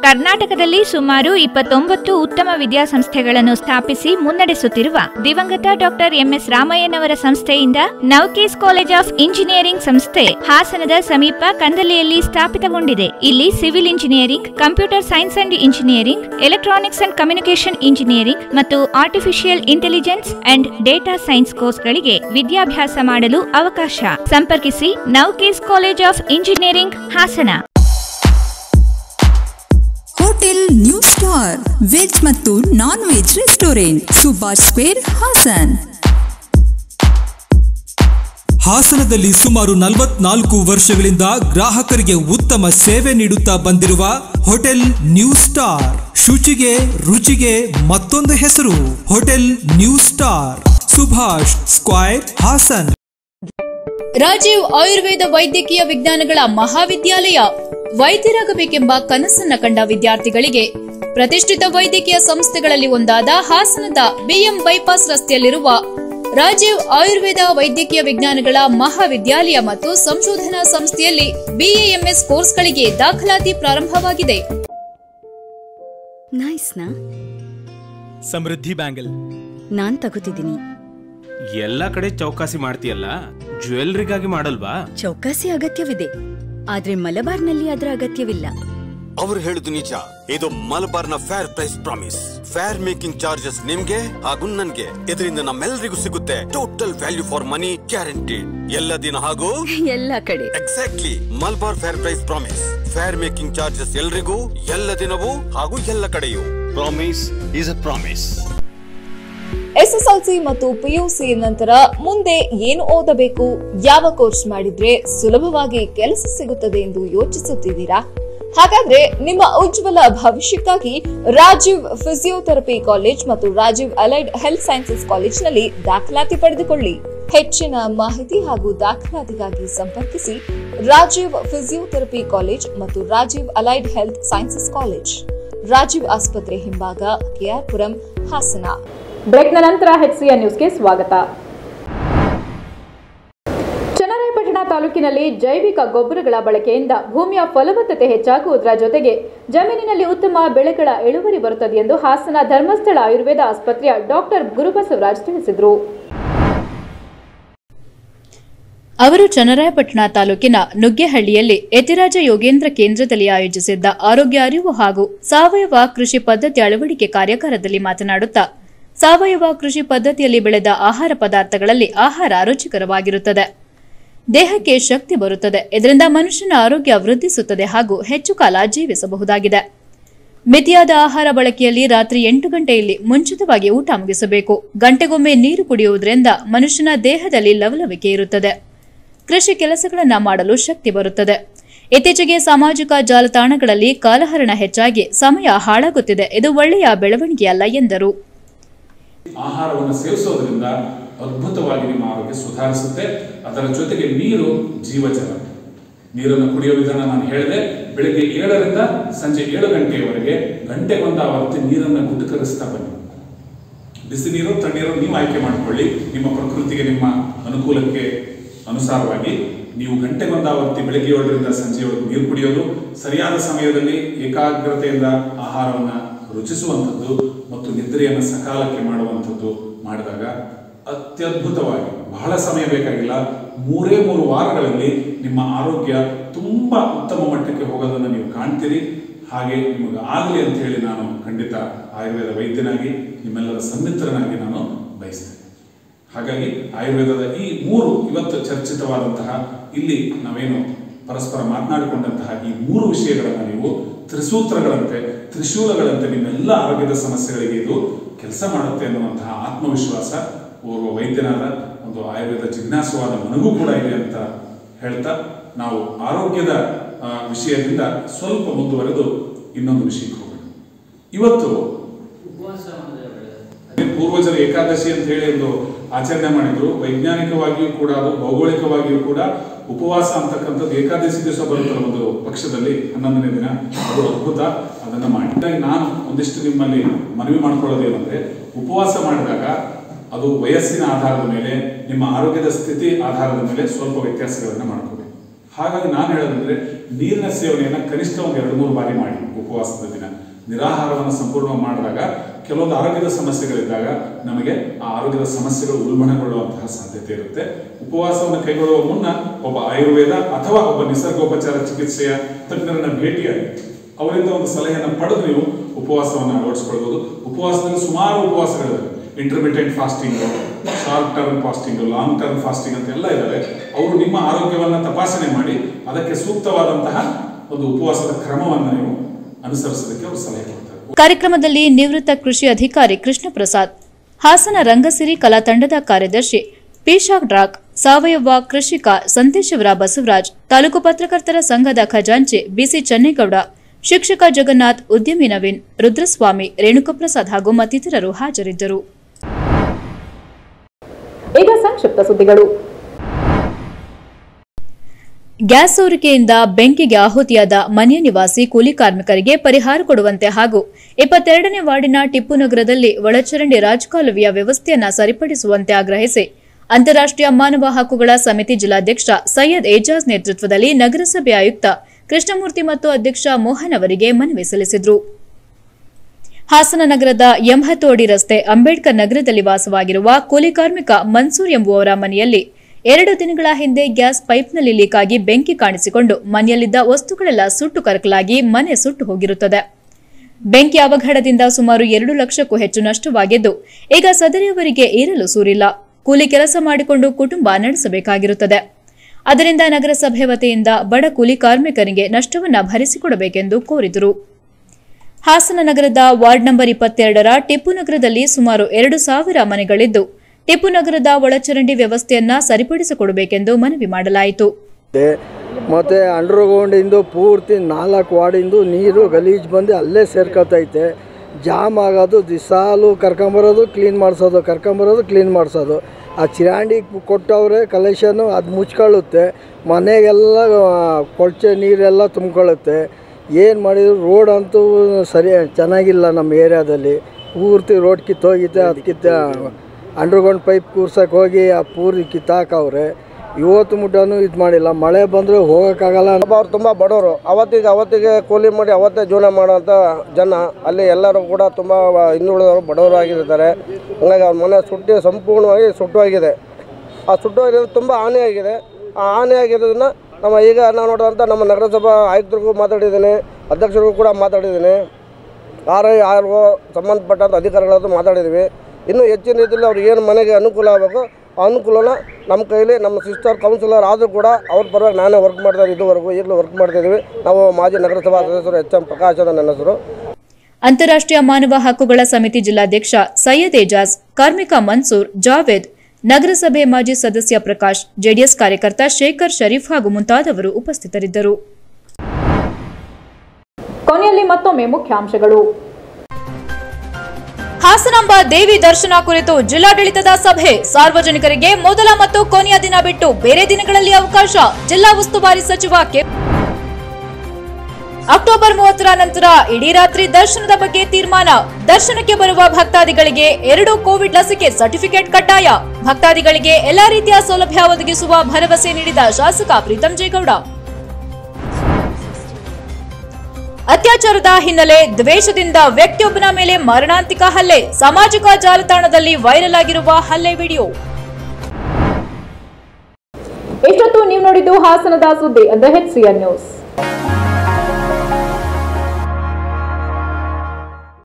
Speaker 1: ಕರ್ನಾಟಕದಲ್ಲಿ ಸುಮಾರು ಇಪ್ಪತ್ತೊಂಬತ್ತು ಉತ್ತಮ ವಿದ್ಯಾಸಂಸ್ಥೆಗಳನ್ನು ಸ್ಥಾಪಿಸಿ ಮುನ್ನಡೆಸುತ್ತಿರುವ ದಿವಂಗತ doctor MS ರಾಮಯ್ಯನವರ ಸಂಸ್ಥೆಯಿಂದ ನೌಕೇಸ್ ಕಾಲೇಜ್ ಆಫ್ ಇಂಜಿನಿಯರಿಂಗ್ ಸಂಸ್ಥೆ ಹಾಸನದ ಸಮೀಪ ಕಂದಲಿಯಲ್ಲಿ ಸ್ಥಾಪಿತಗೊಂಡಿದೆ ಇಲ್ಲಿ civil engineering computer science and engineering electronics and communication engineering ಮತ್ತು artificial intelligence and data science ಕೋರ್ಸ್ಗಳಿಗೆ ವಿದ್ಯಾಭ್ಯಾಸ ಮಾಡಲು ಅವಕಾಶ ಸಂಪರ್ಕಿಸಿ Navkis college of engineering Hassan
Speaker 7: hotel new star veg ಮತ್ತು non veg restaurant Subhash square Hassan
Speaker 9: ಹಾಸನದಲ್ಲಿ ಸುಮಾರು ನಲವತ್ನಾಲ್ಕು ವರ್ಷಗಳಿಂದ ಗ್ರಾಹಕರಿಗೆ ಉತ್ತಮ ಸೇವೆ ನೀಡುತ್ತಾ ಬಂದಿರುವ ಹೋಟೆಲ್ ನ್ಯೂ ಸ್ಟಾರ್ ಶುಚಿಗೆ ರುಚಿಗೆ ಮತ್ತೊಂದು ಹೆಸರು hotel new star Subhash square Hassan
Speaker 1: Rajiv ಆಯುರ್ವೇದ ವೈದ್ಯಕೀಯ ವಿಜ್ಞಾನಗಳ ಮಹಾವಿದ್ಯಾಲಯ ವೈದ್ಯರಾಗಬೇಕೆಂಬ ಕನಸನ್ನ ಕಂಡ ವಿದ್ಯಾರ್ಥಿಗಳಿಗೆ ಪ್ರತಿಷ್ಠಿತ ವೈದ್ಯಕೀಯ ಸಂಸ್ಥೆಗಳಲ್ಲಿ ಒಂದಾದ ಹಾಸನದ ಬಿಎಂ ಬೈಪಾಸ್ ರಸ್ತೆಯಲ್ಲಿರುವ ರಾಜೀವ್ ಆಯುರ್ವೇದ ವೈದ್ಯಕೀಯ ವಿಜ್ಞಾನಗಳ ಮಹಾವಿದ್ಯಾಲಯ ಮತ್ತು ಸಂಶೋಧನಾ ಸಂಸ್ಥೆಯಲ್ಲಿ ಬಿಎಎಂಎಸ್ ಕೋರ್ಸ್ಗಳಿಗೆ ದಾಖಲಾತಿ ಪ್ರಾರಂಭವಾಗಿದೆ
Speaker 5: ಸಮೃದ್ಧಿ ಬ್ಯಾಂಗಲ್
Speaker 7: ನಾನ್ ತಗೋತಿದ್ದೀನಿ
Speaker 5: ಎಲ್ಲ ಕಡೆ ಚೌಕಾಸಿ ಮಾಡ್ತೀಯಲ್ಲ ಜ್ಯುವೆಲ್ರಿಗಾಗಿ
Speaker 3: ಮಾಡಲ್ವಾ
Speaker 1: ಚೌಕಾಸಿ ಅಗತ್ಯವಿದೆ ಆದ್ರೆ ಮಲಬಾರ್ನಲ್ಲಿ ಅದರ ಅಗತ್ಯವಿಲ್ಲ
Speaker 3: ಅವರು ಹೇಳುದು ನಿಜ ಇದು ಮಲಬಾರ್ನ fair price promise fair making charges ನಿಮ್ಗೆ ಹಾಗೂ ನನ್ಗೆ ಇದರಿಂದ ನಮ್ಮೆಲ್ಲರಿಗೂ ಸಿಗುತ್ತೆ total value for money guaranteed ಎಲ್ಲ ದಿನ ಹಾಗೂ ಎಲ್ಲ ಕಡೆ exactly Malabar fair price promise fair making charges ಎಲ್ರಿಗೂ ಎಲ್ಲ ದಿನವೂ ಹಾಗೂ ಎಲ್ಲ ಕಡೆಯೂ promise is a promise
Speaker 1: SSLC ಮತ್ತು ಪಿಯುಸಿ ನಂತರ ಮುಂದೆ ಏನು ಓದಬೇಕು ಯಾವ ಕೋರ್ಸ್ ಮಾಡಿದ್ರೆ ಸುಲಭವಾಗಿ ಕೆಲಸ ಸಿಗುತ್ತದೆ ಎಂದು ಯೋಚಿಸುತ್ತಿದ್ದೀರಾ ಹಾಗಾದ್ರೆ ನಿಮ್ಮ ಉಜ್ವಲ ಭವಿಷ್ಯಕ್ಕಾಗಿ ರಾಜೀವ್ ಫಿಸಿಯೋಥೆರಪಿ ಕಾಲೇಜ್ ಮತ್ತು ರಾಜೀವ್ ಅಲೈಡ್ ಹೆಲ್ತ್ ಸೈನ್ಸಸ್ ಕಾಲೇಜ್ನಲ್ಲಿ ದಾಖಲಾತಿ ಪಡೆದುಕೊಳ್ಳಿ ಹೆಚ್ಚಿನ ಮಾಹಿತಿ ಹಾಗೂ ದಾಖಲಾತಿಗಾಗಿ ಸಂಪರ್ಕಿಸಿ ರಾಜೀವ್ ಫಿಸಿಯೋಥೆರಪಿ ಕಾಲೇಜ್ ಮತ್ತು Rajiv allied health sciences college Rajiv ಆಸ್ಪತ್ರೆ ಹಿಂಭಾಗ ಕೆಆರ್ಪುರಂ ಹಾಸನ ಬ್ರೇಕ್ನ ನಂತರ ಹೆಚ್ಸಿಯ ನ್ಯೂಸ್ಗೆ ಸ್ವಾಗತ ಚನ್ನರಾಯಪಟ್ಟಣ ತಾಲೂಕಿನಲ್ಲಿ ಜೈವಿಕ ಗೊಬ್ಬರಗಳ ಬಳಕೆಯಿಂದ ಭೂಮಿಯ ಫಲವತ್ತತೆ ಹೆಚ್ಚಾಗುವುದರ ಜೊತೆಗೆ ಜಮೀನಿನಲ್ಲಿ ಉತ್ತಮ ಬೆಳೆಗಳ ಇಳುವರಿ ಬರುತ್ತದೆ ಎಂದು ಹಾಸನ ಧರ್ಮಸ್ಥಳ ಆಯುರ್ವೇದ ಆಸ್ಪತ್ರೆಯ ಡಾಕ್ಟರ್ ಗುರುಬಸವರಾಜ್ ತಿಳಿಸಿದರು ಅವರು ಚನ್ನರಾಯಪಟ್ಟಣ ತಾಲೂಕಿನ ನುಗ್ಗೆಹಳ್ಳಿಯಲ್ಲಿ ಯತಿರಾಜ ಯೋಗೇಂದ್ರ ಕೇಂದ್ರದಲ್ಲಿ ಆಯೋಜಿಸಿದ್ದ ಆರೋಗ್ಯ ಅರಿವು ಹಾಗೂ ಸಾವಯವ ಕೃಷಿ ಪದ್ಧತಿ ಅಳವಡಿಕೆ ಕಾರ್ಯಾಗಾರದಲ್ಲಿ ಮಾತನಾಡುತ್ತಾ ಸಾವಯವ ಕೃಷಿ ಪದ್ಧತಿಯಲ್ಲಿ ಬೆಳೆದ ಆಹಾರ ಪದಾರ್ಥಗಳಲ್ಲಿ ಆಹಾರ ರುಚಿಕರವಾಗಿರುತ್ತದೆ ದೇಹಕ್ಕೆ ಶಕ್ತಿ ಬರುತ್ತದೆ ಇದರಿಂದ ಮನುಷ್ಯನ ಆರೋಗ್ಯ ವೃದ್ಧಿಸುತ್ತದೆ ಹಾಗೂ ಹೆಚ್ಚು ಕಾಲ ಜೀವಿಸಬಹುದಾಗಿದೆ ಮಿತಿಯಾದ ಆಹಾರ ಬಳಕೆಯಲ್ಲಿ ರಾತ್ರಿ ಎಂಟು ಗಂಟೆಯಲ್ಲಿ ಮುಂಚಿತವಾಗಿ ಊಟ ಮುಗಿಸಬೇಕು ಗಂಟೆಗೊಮ್ಮೆ ನೀರು ಕುಡಿಯುವುದರಿಂದ ಮನುಷ್ಯನ ದೇಹದಲ್ಲಿ ಲವಲವಿಕೆ ಇರುತ್ತದೆ ಕೃಷಿ ಕೆಲಸಗಳನ್ನು ಮಾಡಲು ಶಕ್ತಿ ಬರುತ್ತದೆ ಇತ್ತೀಚೆಗೆ ಸಾಮಾಜಿಕ ಜಾಲತಾಣಗಳಲ್ಲಿ ಕಾಲಹರಣ ಹೆಚ್ಚಾಗಿ ಸಮಯ ಹಾಳಾಗುತ್ತಿದೆ ಇದು ಒಳ್ಳೆಯ ಬೆಳವಣಿಗೆಯಲ್ಲ ಎಂದರು
Speaker 8: ಆಹಾರವನ್ನು ಸೇವಿಸೋದ್ರಿಂದ ಅದ್ಭುತವಾಗಿ ನಿಮ್ಮ ಆರೋಗ್ಯ ಸುಧಾರಿಸುತ್ತೆ ಅದರ ಜೊತೆಗೆ ನೀರು ಜೀವಜಲ ನೀರನ್ನು ಕುಡಿಯೋ ವಿಧಾನ ನಾನು ಹೇಳಿದೆ ಬೆಳಗ್ಗೆ ಏಳರಿಂದ ಸಂಜೆ ಏಳು ಗಂಟೆಯವರೆಗೆ ಬಂದ ಆವತ್ತು ನೀರನ್ನು ಕರೆಸ್ತಾ ಬನ್ನಿ ಬಿಸಿ ನೀರು ತಣ್ಣೀರು ನೀವು ಆಯ್ಕೆ ಮಾಡಿಕೊಳ್ಳಿ ನಿಮ್ಮ ಪ್ರಕೃತಿಗೆ ನಿಮ್ಮ ಅನುಕೂಲಕ್ಕೆ ಅನುಸಾರವಾಗಿ ನೀವು ಆವೃತ್ತಿ ಬೆಳಗ್ಗೆ ಏಳರಿಂದ ಸಂಜೆ ಏಳು ನೀರು ಕುಡಿಯೋದು ಸರಿಯಾದ ಸಮಯದಲ್ಲಿ ಏಕಾಗ್ರತೆಯಿಂದ ಆಹಾರವನ್ನು ರುಚಿಸುವಂಥದ್ದು ಮತ್ತು ನಿದ್ರೆಯನ್ನು ಸಕಾಲಕ್ಕೆ ಮಾಡುವಂಥದ್ದು ಮಾಡಿದಾಗ ಅತ್ಯದ್ಭುತವಾಗಿ ಬಹಳ ಸಮಯ ಬೇಕಾಗಿಲ್ಲ ಮೂರೇ ಮೂರು ವಾರಗಳಲ್ಲಿ ನಿಮ್ಮ ಆರೋಗ್ಯ ತುಂಬ ಉತ್ತಮ ಮಟ್ಟಕ್ಕೆ ಹೋಗೋದನ್ನು ನೀವು ಕಾಣ್ತೀರಿ ಹಾಗೆ ನಿಮಗೆ ಆಗಲಿ ಅಂತ ಹೇಳಿ ನಾನು ಖಂಡಿತ ಆಯುರ್ವೇದ ವೈದ್ಯನಾಗಿ ನಿಮ್ಮೆಲ್ಲರ ಸಮ್ಮಿತ್ರನಾಗಿ ನಾನು ಬಯಸ್ತೇನೆ ಹಾಗಾಗಿ ಆಯುರ್ವೇದದ ಈ ಮೂರು ಇವತ್ತು ಚರ್ಚಿತವಾದಂತಹ ಇಲ್ಲಿ ನಾವೇನು ಪರಸ್ಪರ ಮಾತನಾಡಿಕೊಂಡಂತಹ ಈ ಮೂರು ವಿಷಯಗಳನ್ನು ನೀವು ತ್ರಿಸೂತ್ರಗಳಂತೆ ತ್ರಿಶೂಲಗಳಂತೆ ನಿಮ್ಮೆಲ್ಲ ಆರೋಗ್ಯದ ಸಮಸ್ಯೆಗಳಿಗೆ ಇದು ಕೆಲಸ ಮಾಡುತ್ತೆ ಅನ್ನುವಂತಹ ಆತ್ಮವಿಶ್ವಾಸ ಓರ್ವ ವೈದ್ಯನಾದ ಒಂದು ಆಯುರ್ವೇದ ಜಿಜ್ಞಾಸವಾದ ಮನಗೂ ಕೂಡ ಇದೆ ಅಂತ ಹೇಳ್ತಾ ನಾವು ಆರೋಗ್ಯದ ವಿಷಯದಿಂದ ಸ್ವಲ್ಪ ಮುಂದುವರೆದು ಇನ್ನೊಂದು ವಿಷಯಕ್ಕೆ ಹೋಗೋಣ ಇವತ್ತು ಪೂರ್ವಜರ ಏಕಾದಶಿ ಅಂತ ಹೇಳಿ ಒಂದು ಆಚರಣೆ ಮಾಡಿದ್ರು ವೈಜ್ಞಾನಿಕವಾಗಿಯೂ ಕೂಡ ಅದು ಭೌಗೋಳಿಕವಾಗಿಯೂ ಕೂಡ ಉಪವಾಸ ಅಂತಕ್ಕಂಥದ್ದು ಏಕಾದಶಿ ದಿವಸ ಬರುತ್ತಲ್ಲ ಒಂದು ಪಕ್ಷದಲ್ಲಿ ಹನ್ನೊಂದನೇ ದಿನ ಅದು ಅದ್ಭುತ ಅದನ್ನು ಮಾಡಿದಾಗ ನಾನು ಒಂದಿಷ್ಟು ನಿಮ್ಮಲ್ಲಿ ಮನವಿ ಏನಂದ್ರೆ ಉಪವಾಸ ಮಾಡಿದಾಗ ಅದು ವಯಸ್ಸಿನ ಆಧಾರದ ಮೇಲೆ ನಿಮ್ಮ ಆರೋಗ್ಯದ ಸ್ಥಿತಿ ಆಧಾರದ ಮೇಲೆ ಸ್ವಲ್ಪ ವ್ಯತ್ಯಾಸಗಳನ್ನು ಮಾಡ್ಕೋಬೇಕು ಹಾಗಾಗಿ ನಾನು ಹೇಳೋದಂದ್ರೆ ನೀರಿನ ಸೇವನೆಯನ್ನು ಕನಿಷ್ಠ ಒಂದು ಎರಡು ಮೂರು ಬಾರಿ ಮಾಡಿ ಉಪವಾಸದ ದಿನ ನಿರಾಹಾರವನ್ನು ಸಂಪೂರ್ಣ ಮಾಡಿದಾಗ ಕೆಲವೊಂದು ಆರೋಗ್ಯದ ಸಮಸ್ಯೆಗಳಿದ್ದಾಗ ನಮಗೆ ಆ ಆರೋಗ್ಯದ ಸಮಸ್ಯೆಗಳು ಉಲ್ಬಣಗೊಳ್ಳುವಂತಹ ಸಾಧ್ಯತೆ ಇರುತ್ತೆ ಉಪವಾಸವನ್ನು ಕೈಗೊಳ್ಳುವ ಮುನ್ನ ಒಬ್ಬ ಆಯುರ್ವೇದ ಅಥವಾ ಒಬ್ಬ ನಿಸರ್ಗೋಪಚಾರ ಚಿಕಿತ್ಸೆಯ ತಜ್ಞರನ್ನ ಭೇಟಿಯಾಗಿ ಅವರಿಂದ ಒಂದು ಸಲಹೆಯನ್ನು ಪಡೆದು ನೀವು ಉಪವಾಸವನ್ನು ಅಳವಡಿಸ್ಕೊಳ್ಬೋದು ಉಪವಾಸದಲ್ಲಿ ಸುಮಾರು ಉಪವಾಸಗಳಿವೆ intermediate fasting short term fasting long term fasting ಅಂತ ಎಲ್ಲ ಇದ್ದಾವೆ ಅವರು ನಿಮ್ಮ ಆರೋಗ್ಯವನ್ನು ತಪಾಸಣೆ ಮಾಡಿ ಅದಕ್ಕೆ ಸೂಕ್ತವಾದಂತಹ ಒಂದು ಉಪವಾಸದ ಕ್ರಮವನ್ನು ನೀವು ಅನುಸರಿಸೋದಕ್ಕೆ ಅವರು ಸಲಹೆ
Speaker 1: ಕಾರ್ಯಕ್ರಮದಲ್ಲಿ ನಿವೃತ್ತ ಕೃಷಿ ಅಧಿಕಾರಿ ಕೃಷ್ಣ ಪ್ರಸಾದ್ ಹಾಸನ ರಂಗಸಿರಿ ಕಲಾ ತಂಡದ ಕಾರ್ಯದರ್ಶಿ ಪಿಶಾ ಡ್ರಾಕ್ ಸಾವಯವ ಕೃಷಿಕ ಸಂತೇಶವರ ಬಸವರಾಜ್ ತಾಲೂಕು ಪತ್ರಕರ್ತರ ಸಂಘದ ಖಜಾಂಚಿ ಬಿಸಿ ಚನ್ನೇಗೌಡ ಶಿಕ್ಷಕ ಜಗನ್ನಾಥ್ ಉದ್ಯಮಿ ನವೀನ್ ರುದ್ರಸ್ವಾಮಿ ರೇಣುಕಪ್ರಸಾದ್ ಹಾಗೂ ಮತ್ತಿತರರು ಹಾಜರಿದ್ದರು ಈಗ ಸಂಕ್ಷಿಪ್ತ ಸುದ್ದಿಗಳು ಗ್ಯಾಸ್ ಸೋರಿಕೆಯಿಂದ ಬೆಂಕಿಗೆ ಆಹುತಿಯಾದ ಮನೆಯ ನಿವಾಸಿ ಕೂಲಿ ಕಾರ್ಮಿಕರಿಗೆ ಪರಿಹಾರ ಕೊಡುವಂತೆ ಹಾಗೂ ಇಪ್ಪತ್ತೆರಡನೇ ವಾರ್ಡಿನ ಟಿಪ್ಪು ನಗರದಲ್ಲಿ ಒಳಚರಂಡಿ ರಾಜಕಾಲುವೆಯ ವ್ಯವಸ್ಥೆಯನ್ನು ಸರಿಪಡಿಸುವಂತೆ ಆಗ್ರಹಿಸಿ ಅಂತಾರಾಷ್ಟ್ರೀಯ ಮಾನವ ಹಕ್ಕುಗಳ ಸಮಿತಿ ಜಿಲ್ಲಾಧ್ಯಕ್ಷ ಸೈಯದ್ ಏಜಾಜ್ ನೇತೃತ್ವದಲ್ಲಿ ನಗರಸಭೆ ಆಯುಕ್ತ ಕೃಷ್ಣಮೂರ್ತಿ ಮತ್ತು ಅಧ್ಯಕ್ಷ ಮೋಹನ್ ಅವರಿಗೆ ಮನವಿ ಸಲ್ಲಿಸಿದರು ಹಾಸನ ನಗರದ ಎಂಹತೋಡಿ ರಸ್ತೆ ಅಂಬೇಡ್ಕರ್ ನಗರದಲ್ಲಿ ವಾಸವಾಗಿರುವ ಕೂಲಿ ಕಾರ್ಮಿಕ ಮನ್ಸೂರ್ ಎಂಬುವವರ ಮನೆಯಲ್ಲಿ ಎರಡು ದಿನಗಳ ಹಿಂದೆ ಗ್ಯಾಸ್ ಪೈಪ್ನಲ್ಲಿ ಲೀಕ್ ಆಗಿ ಬೆಂಕಿ ಕಾಣಿಸಿಕೊಂಡು ಮನೆಯಲ್ಲಿದ್ದ ವಸ್ತುಗಳೆಲ್ಲ ಸುಟ್ಟು ಕರಕಲಾಗಿ ಮನೆ ಸುಟ್ಟು ಹೋಗಿರುತ್ತದೆ ಬೆಂಕಿ ಅವಘಡದಿಂದ ಸುಮಾರು ಎರಡು ಲಕ್ಷಕ್ಕೂ ಹೆಚ್ಚು ನಷ್ಟವಾಗಿದ್ದು ಈಗ ಸದರಿಯವರಿಗೆ ಏರಲು ಸೂರಿಲ್ಲ ಕೂಲಿ ಕೆಲಸ ಮಾಡಿಕೊಂಡು ಕುಟುಂಬ ನಡೆಸಬೇಕಾಗಿರುತ್ತದೆ ಅದರಿಂದ ನಗರಸಭೆ ವತಿಯಿಂದ ಬಡ ಕೂಲಿ ಕಾರ್ಮಿಕರಿಗೆ ನಷ್ಟವನ್ನು ಭರಿಸಿಕೊಡಬೇಕೆಂದು ಕೋರಿದರು ಹಾಸನ ನಗರದ ವಾರ್ಡ್ ನಂಬರ್ ಇಪ್ಪತ್ತೆರಡರ ಟಿಪ್ಪು ನಗರದಲ್ಲಿ ಸುಮಾರು ಎರಡು ಸಾವಿರ ಮನೆಗಳಿದ್ದು ಟಿಪ್ಪು ನಗರದ ಒಳಚರಂಡಿ ವ್ಯವಸ್ಥೆಯನ್ನ ಸರಿಪಡಿಸಿಕೊಡಬೇಕೆಂದು ಮನವಿ ಮಾಡಲಾಯಿತು
Speaker 6: ಮತ್ತೆ ಮತ್ತು ಇಂದು ಪೂರ್ತಿ ನಾಲ್ಕು ವಾರ್ಡಿಂದು ನೀರು ಗಲೀಜು ಬಂದು ಅಲ್ಲೇ ಸೇರ್ಕೊತೈತೆ ಜಾಮ್ ಆಗೋದು ದಿಸಾಲು ಕರ್ಕೊಂಬರೋದು ಕ್ಲೀನ್ ಮಾಡಿಸೋದು ಕರ್ಕೊಂಬರೋದು ಕ್ಲೀನ್ ಮಾಡಿಸೋದು ಆ ಚಿರಾಂಡಿ ಕೊಟ್ಟವ್ರೆ ಕಲೆಕ್ಷನು ಅದು ಮುಚ್ಕೊಳ್ಳುತ್ತೆ ಮನೆಗೆಲ್ಲ ಕೊಳಚೆ ನೀರೆಲ್ಲ ತುಂಬ್ಕೊಳ್ಳುತ್ತೆ ಏನು ಮಾಡಿದ್ರು ರೋಡ್ ಅಂತೂ ಸರಿ ಚೆನ್ನಾಗಿಲ್ಲ ನಮ್ಮ ಏರಿಯಾದಲ್ಲಿ ಪೂರ್ತಿ ರೋಡ್ ಕಿತ್ತೋಗಿದ್ದೆ ಅದಕ್ಕಿಂತ ಅಂಡರ್ಗ್ರೌಂಡ್ ಪೈಪ್ ಕೂರ್ಸೋಕೆ ಹೋಗಿ ಆ ಪೂರಿ ಕಿತ್ತಾಕವ್ರೆ ಇವತ್ತು ಮುಟ್ಟನು ಇದು ಮಾಡಿಲ್ಲ ಮಳೆ ಬಂದರೆ ಹೋಗೋಕ್ಕಾಗಲ್ಲ ಅವ್ರು ತುಂಬ ಬಡವರು ಅವತ್ತಿಗೆ ಅವತ್ತಿಗೆ ಕೂಲಿ ಮಾಡಿ ಅವತ್ತೇ ಜೀವನ ಮಾಡೋಂಥ ಜನ ಅಲ್ಲಿ ಎಲ್ಲರೂ ಕೂಡ ತುಂಬ ಹಿಂದುಳಿದವರು ಬಡವರು ಆಗಿರ್ತಾರೆ ಹಂಗಾಗಿ ಅವ್ರ ಮನೆ ಸುಟ್ಟಿ ಸಂಪೂರ್ಣವಾಗಿ ಸುಟ್ಟು ಆ ಸುಟ್ಟು ಹೋಗಿರೋದು ತುಂಬ ಹಾನಿಯಾಗಿದೆ ಆ ಹಾನಿಯಾಗಿರೋದನ್ನ ನಮ್ಮ ಈಗ ನಾವು ನೋಡೋದಂಥ ನಮ್ಮ ನಗರಸಭಾ ಆಯುಕ್ತರಿಗೂ ಮಾತಾಡಿದ್ದೀನಿ ಅಧ್ಯಕ್ಷರಿಗೂ ಕೂಡ ಮಾತಾಡಿದ್ದೀನಿ ಆರ್ ಐ ಸಂಬಂಧಪಟ್ಟಂಥ ಅಧಿಕಾರಿಗಳದ್ದು ಮಾತಾಡಿದ್ವಿ ಇನ್ನೂ ಹೆಚ್ಚಿನ ರೀತಿಯಲ್ಲಿ ಅವ್ರಿಗೆ ಏನು ಮನೆಗೆ ಅನುಕೂಲ ಆಗಬೇಕು ಆ ಅನುಕೂಲನ ನಮ್ಮ ಕೈಲಿ ನಮ್ಮ ಸಿಸ್ಟರ್ ಕೌನ್ಸಿಲರ್ ಆದರೂ ಕೂಡ ಅವ್ರ ಪರವಾಗಿ ನಾನೇ ವರ್ಕ್ ಮಾಡ್ತಾ ಇದುವರೆಗೂ ಈಗಲೂ ವರ್ಕ್ ಮಾಡ್ತಾ ಇದ್ದೀವಿ ನಾವು ಮಾಜಿ ನಗರಸಭಾ ಸದಸ್ಯರು ಎಚ್ ಎಂ ಪ್ರಕಾಶ್ ಅಂತ ನನ್ನ ಹೆಸರು
Speaker 1: ಅಂತಾರಾಷ್ಟ್ರೀಯ ಮಾನವ ಹಕ್ಕುಗಳ ಸಮಿತಿ ಜಿಲ್ಲಾಧ್ಯಕ್ಷ ಸೈಯದ್ ಏಜಾಜ್ ಕಾರ್ಮಿಕ ಮನ್ಸೂರ್ ಜಾವೇದ್ ನಗರಸಭೆ ಮಾಜಿ ಸದಸ್ಯ ಪ್ರಕಾಶ್ ಜೆಡಿಎಸ್ ಕಾರ್ಯಕರ್ತ ಶೇಖರ್ ಶರೀಫ್ ಹಾಗೂ ಮುಂತಾದವರು ಉಪಸ್ಥಿತರಿದ್ದರು ಕೊನೆಯಲ್ಲಿ ಮತ್ತೊಮ್ಮೆ ಮುಖ್ಯಾಂಶಗಳು ಹಾಸನಾಂಬ ದೇವಿ ದರ್ಶನ ಕುರಿತು ಜಿಲ್ಲಾಡಳಿತದ ಸಭೆ ಸಾರ್ವಜನಿಕರಿಗೆ ಮೊದಲ ಮತ್ತು ಕೊನೆಯ ದಿನ ಬಿಟ್ಟು ಬೇರೆ ದಿನಗಳಲ್ಲಿ ಅವಕಾಶ ಜಿಲ್ಲಾ ಉಸ್ತುವಾರಿ ಸಚಿವ ಕೆ ಅಕ್ಟೋಬರ್ ಮೂವತ್ತರ ನಂತರ ಇಡೀ ರಾತ್ರಿ ದರ್ಶನದ ಬಗ್ಗೆ ತೀರ್ಮಾನ ದರ್ಶನಕ್ಕೆ ಬರುವ ಭಕ್ತಾದಿಗಳಿಗೆ ಎರಡು ಕೋವಿಡ್ ಲಸಿಕೆ ಸರ್ಟಿಫಿಕೇಟ್ ಕಡ್ಡಾಯ ಭಕ್ತಾದಿಗಳಿಗೆ ಎಲ್ಲಾ ರೀತಿಯ ಸೌಲಭ್ಯ ಒದಗಿಸುವ ಭರವಸೆ ನೀಡಿದ ಶಾಸಕ ಪ್ರೀತಂ ಜೇಗೌಡ ಅತ್ಯಾಚಾರದ ಹಿನ್ನೆಲೆ ದ್ವೇಷದಿಂದ ವ್ಯಕ್ತಿಯೊಬ್ಬನ ಮೇಲೆ ಮರಣಾಂತಿಕ ಹಲ್ಲೆ ಸಾಮಾಜಿಕ ಜಾಲತಾಣದಲ್ಲಿ ವೈರಲ್ ಆಗಿರುವ ಹಲ್ಲೆ ವಿಡಿಯೋ ಇಷ್ಟೊತ್ತು ನೀವು ನೋಡಿದ್ದು ಹಾಸನದ ಸುದ್ದಿ ಅಂದ್ರೆ ಹೆಚ್ಸಿಯ ನ್ಯೂಸ್